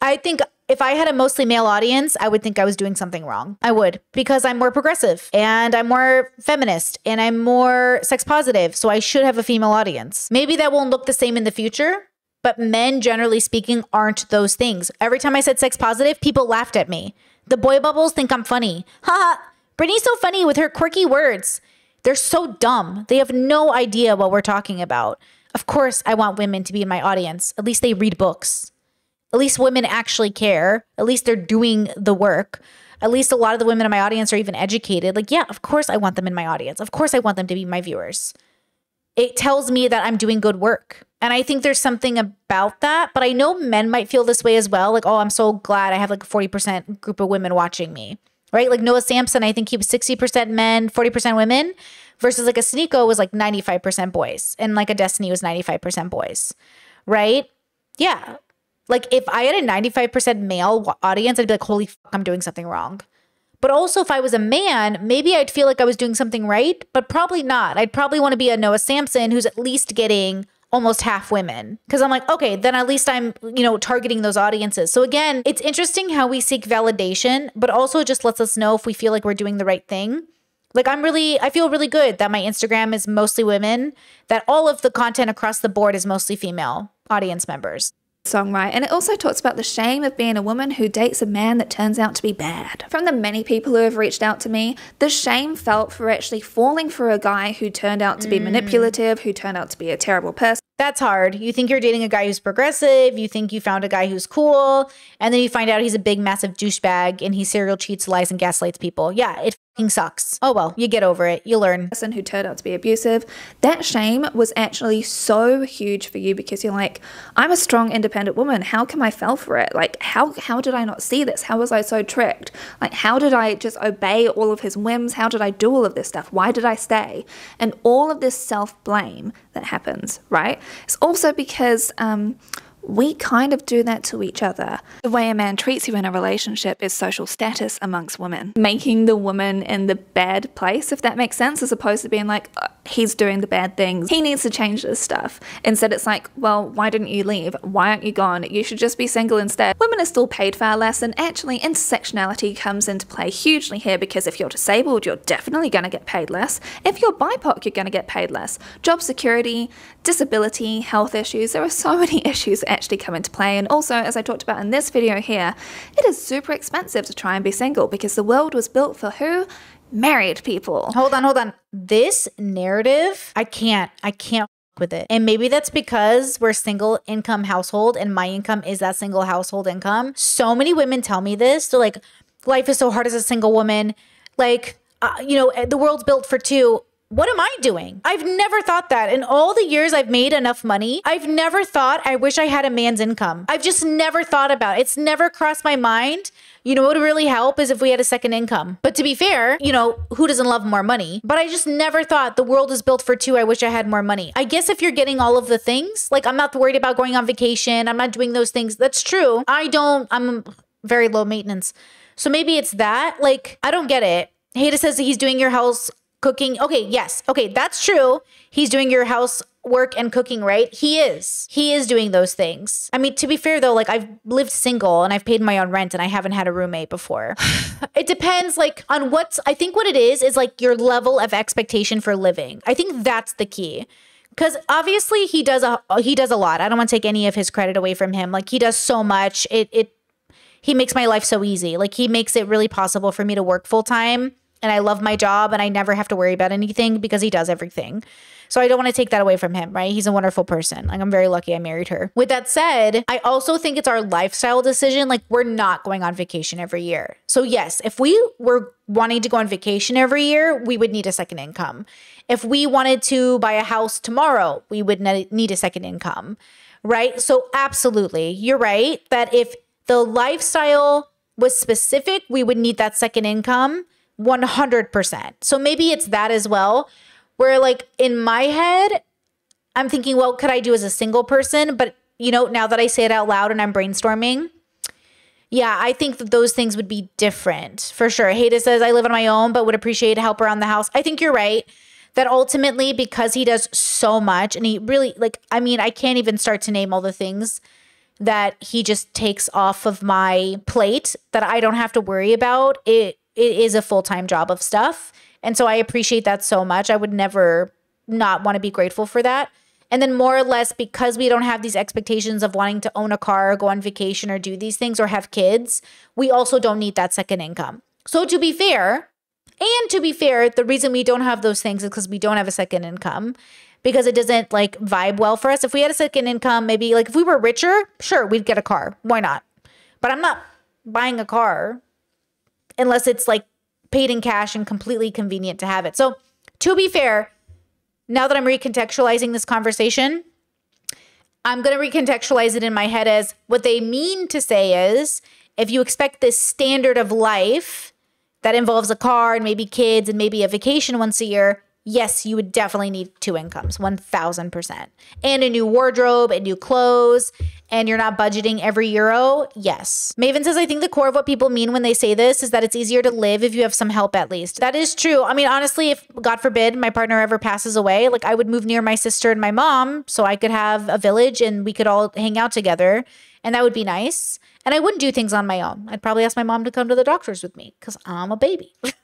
I think if I had a mostly male audience, I would think I was doing something wrong. I would because I'm more progressive and I'm more feminist and I'm more sex positive. So I should have a female audience. Maybe that won't look the same in the future, but men, generally speaking, aren't those things. Every time I said sex positive, people laughed at me. The boy bubbles think I'm funny. Ha! Brittany's so funny with her quirky words. They're so dumb. They have no idea what we're talking about. Of course, I want women to be in my audience. At least they read books. At least women actually care. At least they're doing the work. At least a lot of the women in my audience are even educated. Like, yeah, of course I want them in my audience. Of course I want them to be my viewers. It tells me that I'm doing good work. And I think there's something about that. But I know men might feel this way as well. Like, oh, I'm so glad I have like a 40% group of women watching me. Right? Like Noah Samsen, I think he was 60% men, 40% women, versus like a Sneako was like 95% boys. And like a Destiny was 95% boys. Right? Yeah. Like if I had a 95% male audience, I'd be like, holy fuck, I'm doing something wrong. But also, if I was a man, maybe I'd feel like I was doing something right, but probably not. I'd probably want to be a Noah Samsen who's at least getting almost half women. Because I'm like, okay, then at least I'm, you know, targeting those audiences. So again, it's interesting how we seek validation, but also just lets us know if we feel like we're doing the right thing. Like I'm really, I feel really good that my Instagram is mostly women, that all of the content across the board is mostly female audience members. Song, right? And it also talks about the shame of being a woman who dates a man that turns out to be bad. From the many people who have reached out to me, the shame felt for actually falling for a guy who turned out to be mm. manipulative, who turned out to be a terrible person. That's hard. You think you're dating a guy who's progressive, you think you found a guy who's cool, and then you find out he's a big, massive douchebag and he serial cheats, lies, and gaslights people. Yeah, it sucks. Oh well, you get over it. You learn. person who turned out to be abusive, that shame was actually so huge for you because you're like, I'm a strong, independent woman. How come I fell for it? Like, how how did I not see this? How was I so tricked? Like, how did I just obey all of his whims? How did I do all of this stuff? Why did I stay? And all of this self blame that happens, right? It's also because um, we kind of do that to each other. The way a man treats you in a relationship is social status amongst women, making the woman in the bad place, if that makes sense, as opposed to being like, "Uh, he's doing the bad things. He needs to change this stuff. Instead, it's like, well, why didn't you leave? Why aren't you gone? You should just be single instead. Women are still paid far less, and actually, intersectionality comes into play hugely here because if you're disabled, you're definitely going to get paid less. If you're BIPOC, you're going to get paid less. Job security, disability, health issues, there are so <laughs> many issues actually come into play. And also, as I talked about in this video here, it is super expensive to try and be single because the world was built for who? Married people. Hold on, hold on. This narrative, I can't, I can't with it. And maybe that's because we're single income household and my income is that single household income. So many women tell me this. They're like, life is so hard as a single woman. Like, uh, you know, the world's built for two. What am I doing? I've never thought that. In all the years I've made enough money, I've never thought I wish I had a man's income. I've just never thought about it. It's never crossed my mind. You know what would really help is if we had a second income. But to be fair, you know, who doesn't love more money? But I just never thought the world is built for two. I wish I had more money. I guess if you're getting all of the things, like I'm not worried about going on vacation, I'm not doing those things. That's true. I don't, I'm very low maintenance. So maybe it's that. Like, I don't get it. Hada says that he's doing your house cooking. Okay, yes. Okay, that's true. He's doing your house work and cooking, right? He is. He is doing those things. I mean, to be fair though, like I've lived single and I've paid my own rent and I haven't had a roommate before. <laughs> it depends like on what's I think what it is is like your level of expectation for living. I think that's the key. Cuz obviously he does a he does a lot. I don't want to take any of his credit away from him. Like he does so much. It it he makes my life so easy. Like he makes it really possible for me to work full time and I love my job and I never have to worry about anything because he does everything. So I don't want to take that away from him, right? He's a wonderful person. Like I'm very lucky I married her. With that said, I also think it's our lifestyle decision. Like we're not going on vacation every year. So yes, if we were wanting to go on vacation every year, we would need a second income. If we wanted to buy a house tomorrow, we would ne- need a second income, right? So absolutely, you're right that if the lifestyle was specific, we would need that second income 100%. So maybe it's that as well where like in my head i'm thinking well could i do as a single person? But you know now that i say it out loud and i'm brainstorming yeah i think that those things would be different for sure. Hayda says i live on my own but would appreciate help around the house. I think you're right that ultimately because he does so much and he really like i mean i can't even start to name all the things that he just takes off of my plate that i don't have to worry about. It it is a full-time job of stuff and so I appreciate that so much. I would never not want to be grateful for that. And then, more or less, because we don't have these expectations of wanting to own a car, or go on vacation, or do these things, or have kids, we also don't need that second income. So, to be fair, and to be fair, the reason we don't have those things is because we don't have a second income because it doesn't like vibe well for us. If we had a second income, maybe like if we were richer, sure, we'd get a car. Why not? But I'm not buying a car unless it's like paid in cash and completely convenient to have it. So, to be fair, now that I'm recontextualizing this conversation, I'm going to recontextualize it in my head as what they mean to say is if you expect this standard of life that involves a car and maybe kids and maybe a vacation once a year, yes, you would definitely need two incomes, 1000%. And a new wardrobe and new clothes, and you're not budgeting every euro, yes. Maven says, I think the core of what people mean when they say this is that it's easier to live if you have some help at least. That is true. I mean, honestly, if God forbid my partner ever passes away, like I would move near my sister and my mom so I could have a village and we could all hang out together. And that would be nice. And I wouldn't do things on my own. I'd probably ask my mom to come to the doctors with me because I'm a baby. <laughs>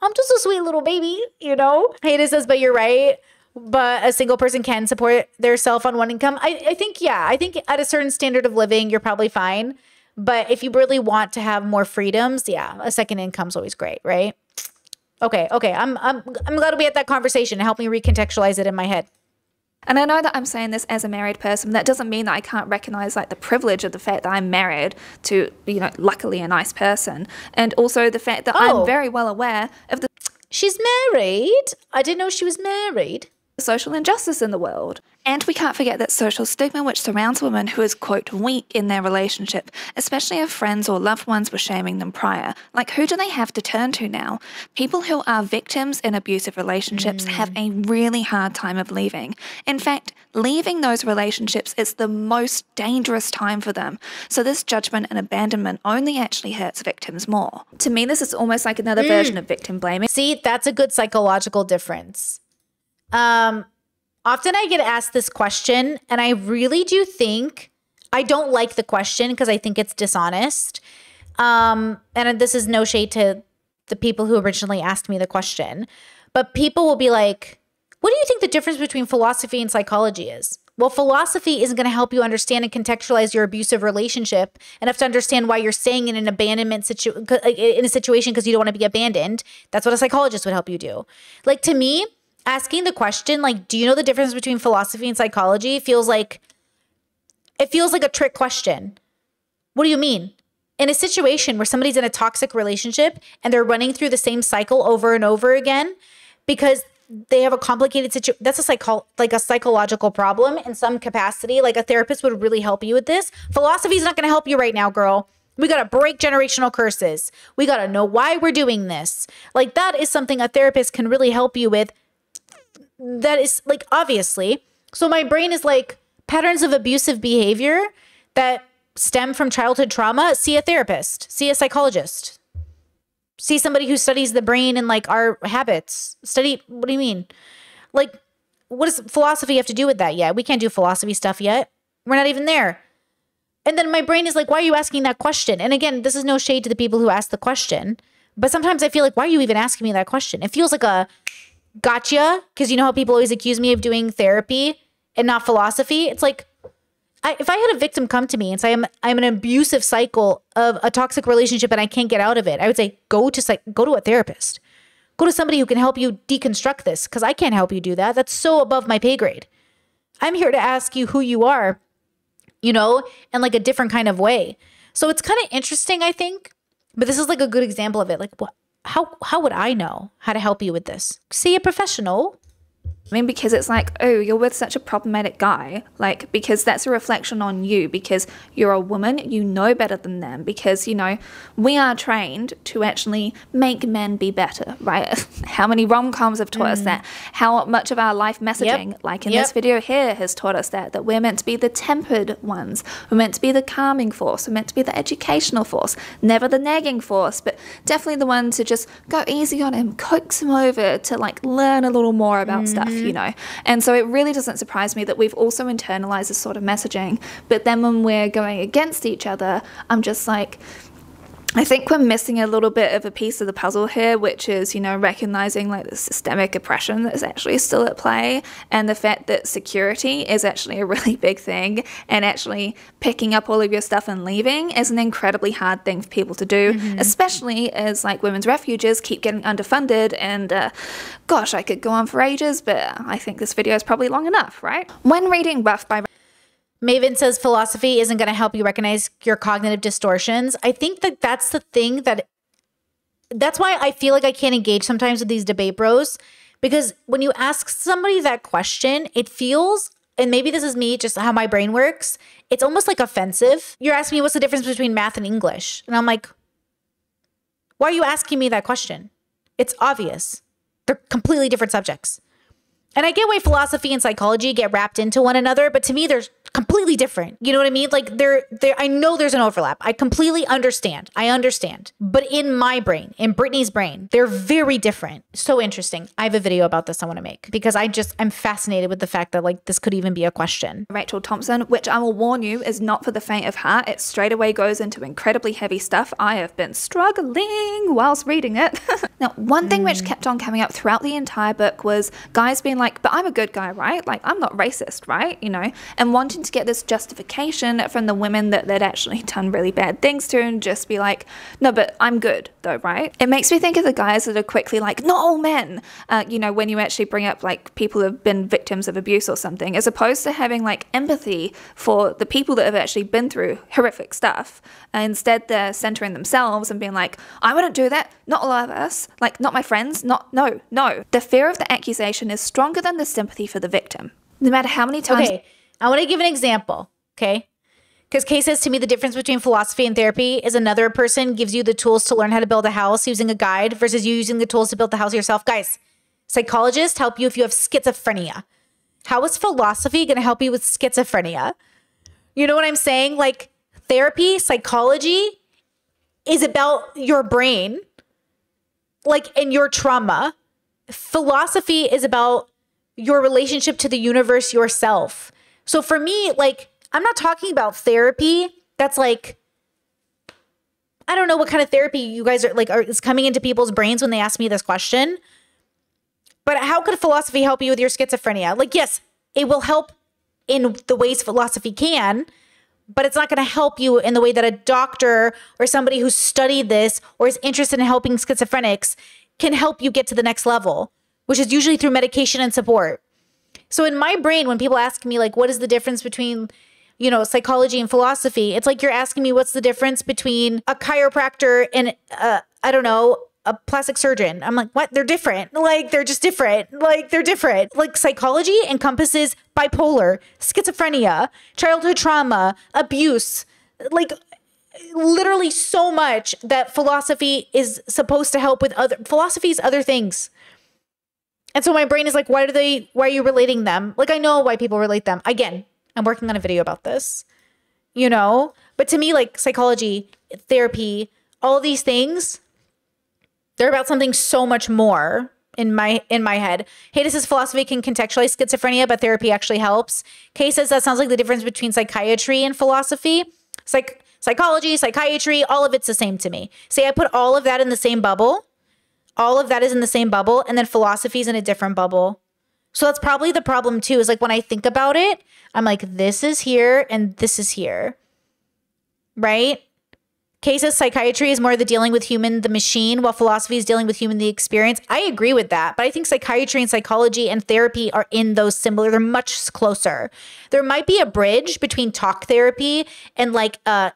I'm just a sweet little baby, you know? Hayden says, but you're right. But a single person can support their self on one income. I, I think, yeah, I think at a certain standard of living, you're probably fine. But if you really want to have more freedoms, yeah, a second income's always great, right? Okay, okay. I'm I'm I'm glad to be at that conversation. Help me recontextualize it in my head. And I know that I'm saying this as a married person. That doesn't mean that I can't recognize like the privilege of the fact that I'm married to, you know, luckily a nice person, and also the fact that Oh. I'm very well aware of the She's married. I didn't know she was married. Social injustice in the world. And we can't forget that social stigma which surrounds women who is, quote, weak in their relationship, especially if friends or loved ones were shaming them prior. Like, who do they have to turn to now? People who are victims in abusive relationships hmm. have a really hard time of leaving. In fact, leaving those relationships is the most dangerous time for them. So, this judgment and abandonment only actually hurts victims more. To me, this is almost like another hmm. version of victim blaming. See, that's a good psychological difference. Um, often I get asked this question, and I really do think I don't like the question because I think it's dishonest. Um, and this is no shade to the people who originally asked me the question, but people will be like, "What do you think the difference between philosophy and psychology is?" Well, philosophy isn't going to help you understand and contextualize your abusive relationship enough to understand why you're staying in an abandonment situation in a situation because you don't want to be abandoned. That's what a psychologist would help you do. Like to me, asking the question like, "Do you know the difference between philosophy and psychology?" feels like it feels like a trick question. What do you mean? In a situation where somebody's in a toxic relationship and they're running through the same cycle over and over again because they have a complicated situation that's a psycho like a psychological problem in some capacity like a therapist would really help you with this philosophy is not going to help you right now girl we got to break generational curses we got to know why we're doing this like that is something a therapist can really help you with that is like obviously. So my brain is like patterns of abusive behavior that stem from childhood trauma. See a therapist. See a psychologist. See somebody who studies the brain and like our habits. Study what do you mean? Like what does philosophy have to do with that yet? We can't do philosophy stuff yet. We're not even there. And then my brain is like why are you asking that question? And again this is no shade to the people who ask the question but sometimes i feel like why are you even asking me that question? It feels like a gotcha because you know how people always accuse me of doing therapy and not philosophy it's like I, if I had a victim come to me and say I'm I'm an abusive cycle of a toxic relationship and I can't get out of it, I would say go to psych, go to a therapist, go to somebody who can help you deconstruct this because I can't help you do that. That's so above my pay grade. I'm here to ask you who you are, you know, in like a different kind of way. So it's kind of interesting, I think. But this is like a good example of it. Like, what? How how would I know how to help you with this? See a professional. I mean, because it's like, oh, you're with such a problematic guy. Like, because that's a reflection on you, because you're a woman, you know better than them, because, you know, we are trained to actually make men be better, right? <laughs> How many rom coms have taught us mm. that? How much of our life messaging, like in Yep. this video here, has taught us that, that we're meant to be the tempered ones, we're meant to be the calming force, we're meant to be the educational force, never the nagging force, but definitely the one to just go easy on him, coax him over to like learn a little more about stuff, Mm-hmm. you know? And so it really doesn't surprise me that we've also internalized this sort of messaging. But then when we're going against each other, I'm just like, I think we're missing a little bit of a piece of the puzzle here, which is, you know, recognizing like the systemic oppression that's actually still at play and the fact that security is actually a <laughs> really big thing and actually picking up all of your stuff and leaving is an incredibly hard thing for people to do, especially as like women's refuges keep getting underfunded. And uh, gosh, I could go on for ages, but I think this video is probably long enough, right? When reading Rough by Maven says philosophy isn't going to help you recognize your cognitive distortions. I think that that's the thing that that's why I feel like I can't engage sometimes with these debate bros because when you ask somebody that question, it feels and maybe this is me just how my brain works. It's almost like offensive. You're asking me what's the difference between math and English. And I'm like, why are you asking me that question? It's obvious. They're completely different subjects. And I get why philosophy and psychology get wrapped into one another, but to me, they're completely different. You know what I mean? Like they're there. I know there's an overlap. I completely understand. I understand. But in my brain, in Brittany's brain, they're very different. So interesting. I have a video about this I want to make because I just I'm fascinated with the fact that like this could even be a question. Rachel Thompson, which I will warn you is not for the faint of heart. It straight away goes into incredibly heavy stuff. I have been struggling whilst reading it. <laughs> now, one thing which mm. kept on coming up throughout the entire book was guys being like, but I'm a good guy, right? Like, I'm not racist, right? You know, and wanting to get this justification from the women that they'd actually done really bad things to and just be like, no, but I'm good though, right? It makes me think of the guys that are quickly like, not all men, uh, you know, when you actually bring up like people who have been victims of abuse or something, as opposed to having like empathy for the people that have actually been through horrific stuff. And instead, they're centering themselves and being like, I wouldn't do that. Not a lot of us. Like, not my friends. Not, no, no. The fear of the accusation is stronger than the sympathy for the victim. No matter how many times. Okay, I want to give an example. Okay. Because Kay says to me the difference between philosophy and therapy is another person gives you the tools to learn how to build a house using a guide versus you using the tools to build the house yourself. Guys, psychologists help you if you have schizophrenia. How is philosophy going to help you with schizophrenia? You know what I'm saying? Like therapy, psychology is about your brain, like and your trauma. Philosophy is about your relationship to the universe yourself. So for me, like, I'm not talking about therapy that's like, I don't know what kind of therapy you guys are like, are, is coming into people's brains when they ask me this question. But how could philosophy help you with your schizophrenia? Like, yes, it will help in the ways philosophy can, but it's not going to help you in the way that a doctor or somebody who studied this or is interested in helping schizophrenics can help you get to the next level, which is usually through medication and support. So in my brain, when people ask me like, what is the difference between, you know, psychology and philosophy? It's like you're asking me what's the difference between a chiropractor and uh, I don't know, a plastic surgeon. I'm like, what? They're different. Like they're just different. Like they're different. Like psychology encompasses bipolar, schizophrenia, childhood trauma, abuse, like literally so much that philosophy is supposed to help with other philosophies, other things. And so my brain is like, why do they, why are you relating them? Like, I know why people relate them. Again, I'm working on a video about this, you know? But to me, like psychology, therapy, all these things, they're about something so much more in my in my head. Says philosophy can contextualize schizophrenia, but therapy actually helps. Kay says that sounds like the difference between psychiatry and philosophy. Psych psychology, psychiatry, all of it's the same to me. Say I put all of that in the same bubble all of that is in the same bubble and then philosophy is in a different bubble So that's probably the problem too. Is like when I think about it, I'm like, this is here and this is here. Right? Cases psychiatry is more the dealing with human the machine, while philosophy is dealing with human the experience. I agree with that, but I think psychiatry and psychology and therapy are in those similar. They're much closer. There might be a bridge between talk therapy and like uh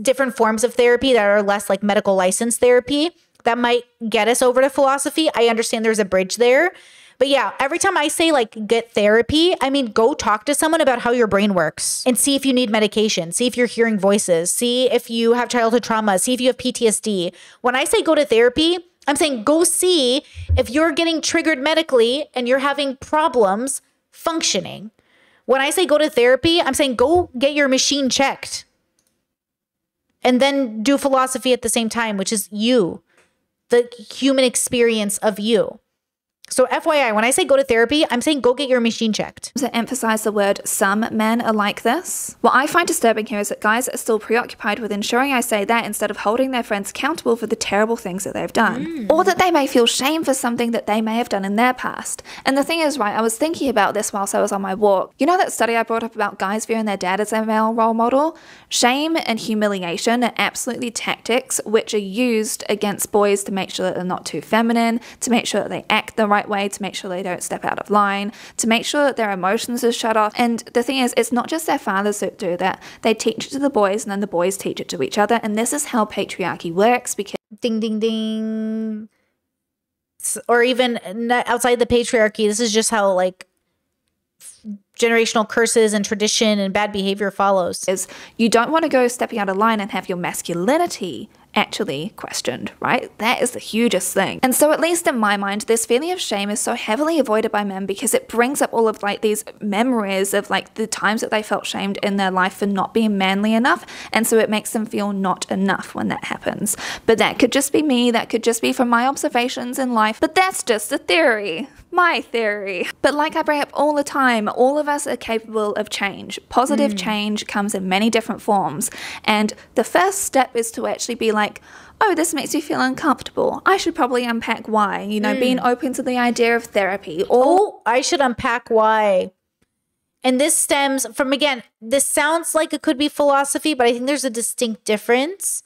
different forms of therapy that are less like medical license therapy that might get us over to philosophy. I understand there's a bridge there. But yeah, every time I say like get therapy, I mean go talk to someone about how your brain works and see if you need medication, see if you're hearing voices, see if you have childhood trauma, see if you have PTSD. When I say go to therapy, I'm saying go see if you're getting triggered medically and you're having problems functioning. When I say go to therapy, I'm saying go get your machine checked. And then do philosophy at the same time, which is you, the human experience of you. So, FYI, when I say go to therapy, I'm saying go get your machine checked. To emphasize the word some men are like this. What I find disturbing here is that guys are still preoccupied with ensuring I say that instead of holding their friends accountable for the terrible things that they've done. Hmm. Or that they may feel shame for something that they may have done in their past. And the thing is, right, I was thinking about this whilst I was on my walk. You know that study I brought up about guys viewing their dad as their male role model? Shame and humiliation are absolutely tactics which are used against boys to make sure that they're not too feminine, to make sure that they act the right way, to make sure they don't step out of line, to make sure that their emotions are shut off. And the thing is, it's not just their fathers that do that. They teach it to the boys and then the boys teach it to each other. And this is how patriarchy works because Ding, ding, ding. Or even outside the patriarchy, this is just how like generational curses and tradition and bad behavior follows. is you don't want to go stepping out of line and have your masculinity actually questioned, right? That is the hugest thing. And so at least in my mind, this feeling of shame is so heavily avoided by men because it brings up all of like these memories of like the times that they felt shamed in their life for not being manly enough. And so it makes them feel not enough when that happens. But that could just be me, that could just be from my observations in life. But that's just a theory. My theory. But like I bring up all the time, all of us are capable of change. Positive hmm. change comes in many different forms. And the first step is to actually be like, oh, this makes me feel uncomfortable. I should probably unpack why. You know, being hmm. open to the idea of therapy. Or Oh, I should unpack why. And this stems from, again, this sounds like it could be philosophy, but I think there's a distinct difference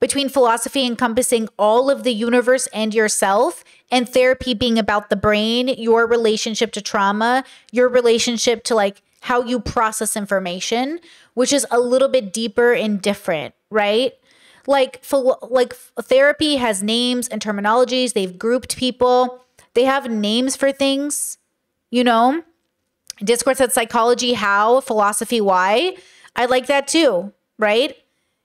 between philosophy encompassing all of the universe and yourself, and therapy being about the brain, your relationship to trauma, your relationship to like how you process information, which is a little bit deeper and different, right? Like, like therapy has names and terminologies. They've grouped people. They have names for things, you know. Discord said psychology how, philosophy why. I like that too, right?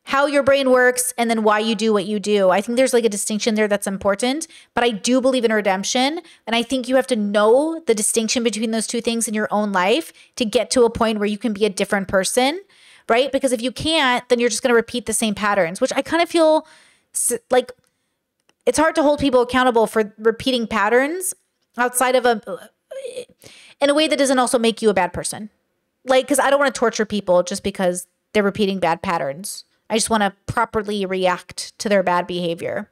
How your brain works and then why you do what you do. I think there's like a distinction there that's important, but I do believe in redemption. And I think you have to know the distinction between those two things in your own life to get to a point where you can be a different person, right? Because if you can't, then you're just going to repeat the same patterns, which I kind of feel like it's hard to hold people accountable for repeating patterns outside of a uh, in a way that doesn't also make you a bad person. Like, because I don't want to torture people just because they're repeating bad patterns. I just want to properly react to their bad behavior.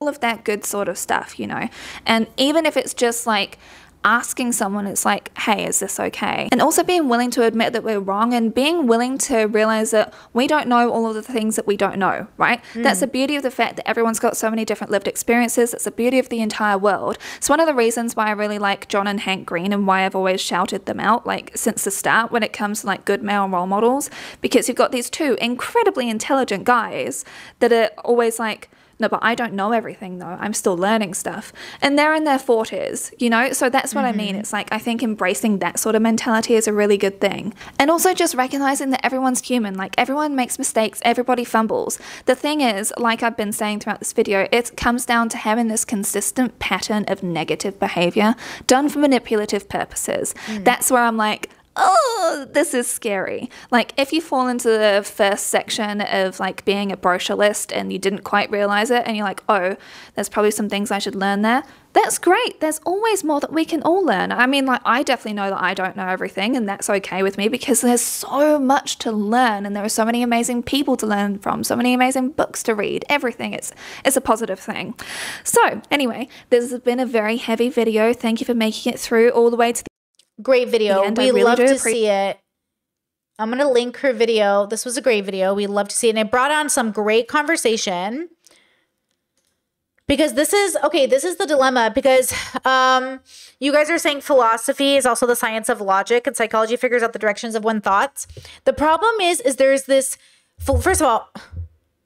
all of that good sort of stuff, you know. And even if it's just like asking someone, it's like, hey, is this okay? And also being willing to admit that we're wrong and being willing to realize that we don't know all of the things that we don't know, right? Mm. That's the beauty of the fact that everyone's got so many different lived experiences. It's the beauty of the entire world. It's one of the reasons why I really like John and Hank Green and why I've always shouted them out, like since the start when it comes to like good male role models, because you've got these two incredibly intelligent guys that are always like, no, but I don't know everything though. I'm still learning stuff. And they're in their 40s, you know? So that's what I mean. Mm-hmm. It's like, I think embracing that sort of mentality is a really good thing. And also just recognizing that everyone's human. Like, everyone makes mistakes, everybody fumbles. The thing is, like I've been saying throughout this video, it comes down to having this consistent pattern of negative behavior done for manipulative purposes. Mm. That's where I'm like, oh, this is scary. Like, if you fall into the first section of like being a brocialist and you didn't quite realize it, and you're like, oh, there's probably some things I should learn there. That's great. There's always more that we can all learn. I mean, like, I definitely know that I don't know everything, and that's okay with me because there's so much to learn, and there are so many amazing people to learn from, so many amazing books to read. Everything it's it's a positive thing. So, anyway, this has been a very heavy video. Thank you for making it through all the way to the Great video. We really love to see it. I'm gonna link her video. This was a great video. We love to see it. And it brought on some great conversation. Because this is okay, this is the dilemma because um you guys are saying philosophy is also the science of logic and psychology figures out the directions of one thoughts. The problem is is there's this first of all,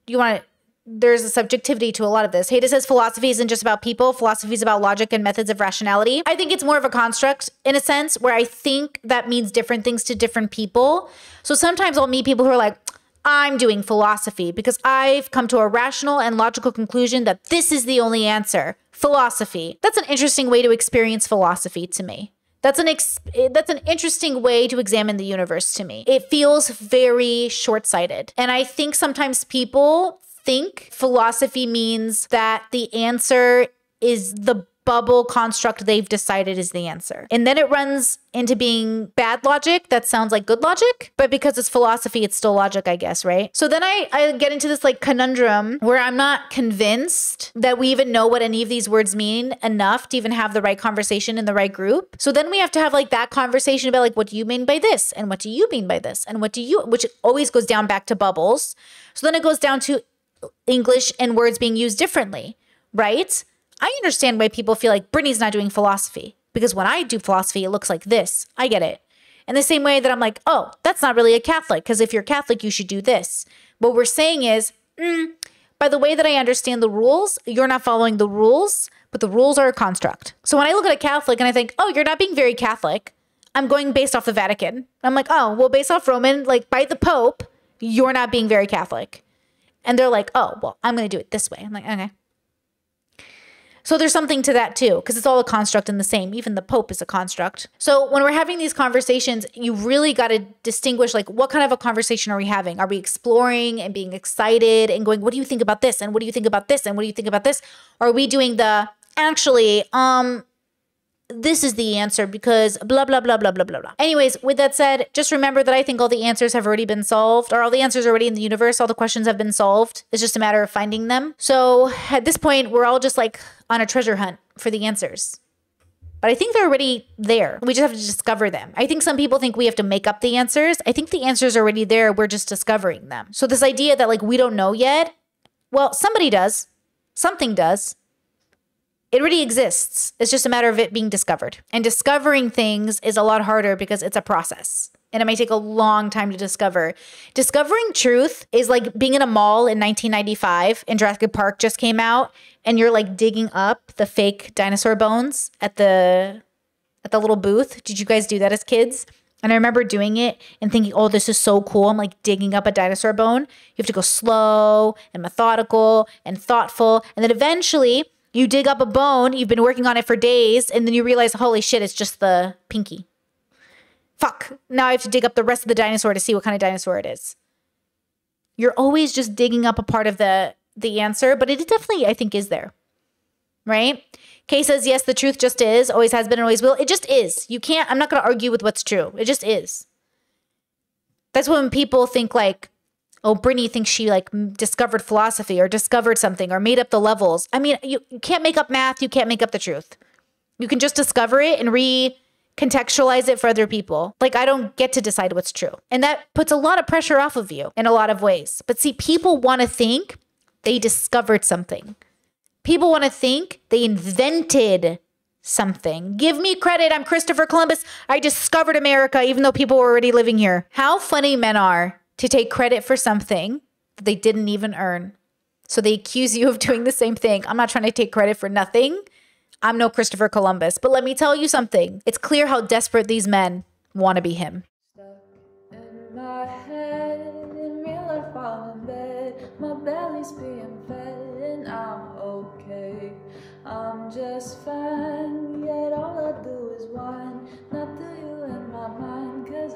you want to there's a subjectivity to a lot of this. Hayda says philosophy isn't just about people, philosophy is about logic and methods of rationality. I think it's more of a construct in a sense where I think that means different things to different people. So sometimes I'll meet people who are like, I'm doing philosophy because I've come to a rational and logical conclusion that this is the only answer. Philosophy. That's an interesting way to experience philosophy to me. That's an ex- that's an interesting way to examine the universe to me. It feels very short-sighted. And I think sometimes people think philosophy means that the answer is the bubble construct they've decided is the answer. And then it runs into being bad logic that sounds like good logic, but because it's philosophy, it's still logic, I guess, right? So then I, I get into this like conundrum where I'm not convinced that we even know what any of these words mean enough to even have the right conversation in the right group. So then we have to have like that conversation about like, what do you mean by this? And what do you mean by this? And what do you, which always goes down back to bubbles. So then it goes down to English and words being used differently, right? I understand why people feel like Brittany's not doing philosophy because when I do philosophy, it looks like this. I get it. In the same way that I'm like, oh, that's not really a Catholic because if you're Catholic, you should do this. What we're saying is, mm, by the way that I understand the rules, you're not following the rules, but the rules are a construct. So when I look at a Catholic and I think, oh, you're not being very Catholic, I'm going based off the Vatican. I'm like, oh, well, based off Roman, like by the Pope, you're not being very Catholic. And they're like, oh, well, I'm going to do it this way. I'm like, okay. So there's something to that too, because it's all a construct and the same. Even the Pope is a construct. So when we're having these conversations, you really got to distinguish like what kind of a conversation are we having? Are we exploring and being excited and going, what do you think about this? And what do you think about this? And what do you think about this? Are we doing the actually, um, this is the answer because blah blah blah blah blah blah blah. Anyways, with that said, just remember that I think all the answers have already been solved, or all the answers are already in the universe. All the questions have been solved. It's just a matter of finding them. So at this point, we're all just like on a treasure hunt for the answers. But I think they're already there. We just have to discover them. I think some people think we have to make up the answers. I think the answers are already there. We're just discovering them. So this idea that like we don't know yet, well, somebody does. Something does. It already exists. It's just a matter of it being discovered. And discovering things is a lot harder because it's a process. And it may take a long time to discover. Discovering truth is like being in a mall in 1995 and Jurassic Park just came out and you're like digging up the fake dinosaur bones at the at the little booth. Did you guys do that as kids? And I remember doing it and thinking, oh, this is so cool. I'm like digging up a dinosaur bone. You have to go slow and methodical and thoughtful. And then eventually you dig up a bone, you've been working on it for days, and then you realize, holy shit, it's just the pinky. Fuck. Now I have to dig up the rest of the dinosaur to see what kind of dinosaur it is. You're always just digging up a part of the the answer, but it definitely, I think, is there. Right? Kay says, yes, the truth just is, always has been and always will. It just is. You can't, I'm not gonna argue with what's true. It just is. That's when people think like, oh, Brittany thinks she like discovered philosophy or discovered something or made up the levels. I mean, you, can't make up math, you can't make up the truth. You can just discover it and recontextualize it for other people. Like, I don't get to decide what's true. And that puts a lot of pressure off of you in a lot of ways. But see, people want to think they discovered something. People want to think they invented something. Give me credit. I'm Christopher Columbus. I discovered America, even though people were already living here. How funny men are to take credit for something that they didn't even earn. So they accuse you of doing the same thing. I'm not trying to take credit for nothing. I'm no Christopher Columbus. But let me tell you something. It's clear how desperate these men want to be him. I'm just fine, yet all I do is whine. Not to you in my mind, cause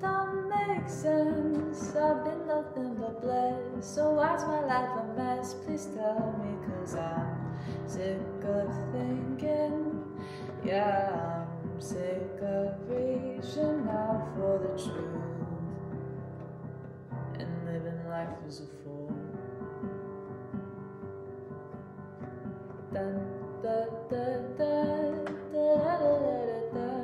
don't make sense. I've been nothing but blessed. So why's my life a mess? Please tell me, cause I'm sick of thinking. Yeah, I'm sick of reaching out for the truth and living life as a fool. Dun, da, da, da, da, da, da, da, da.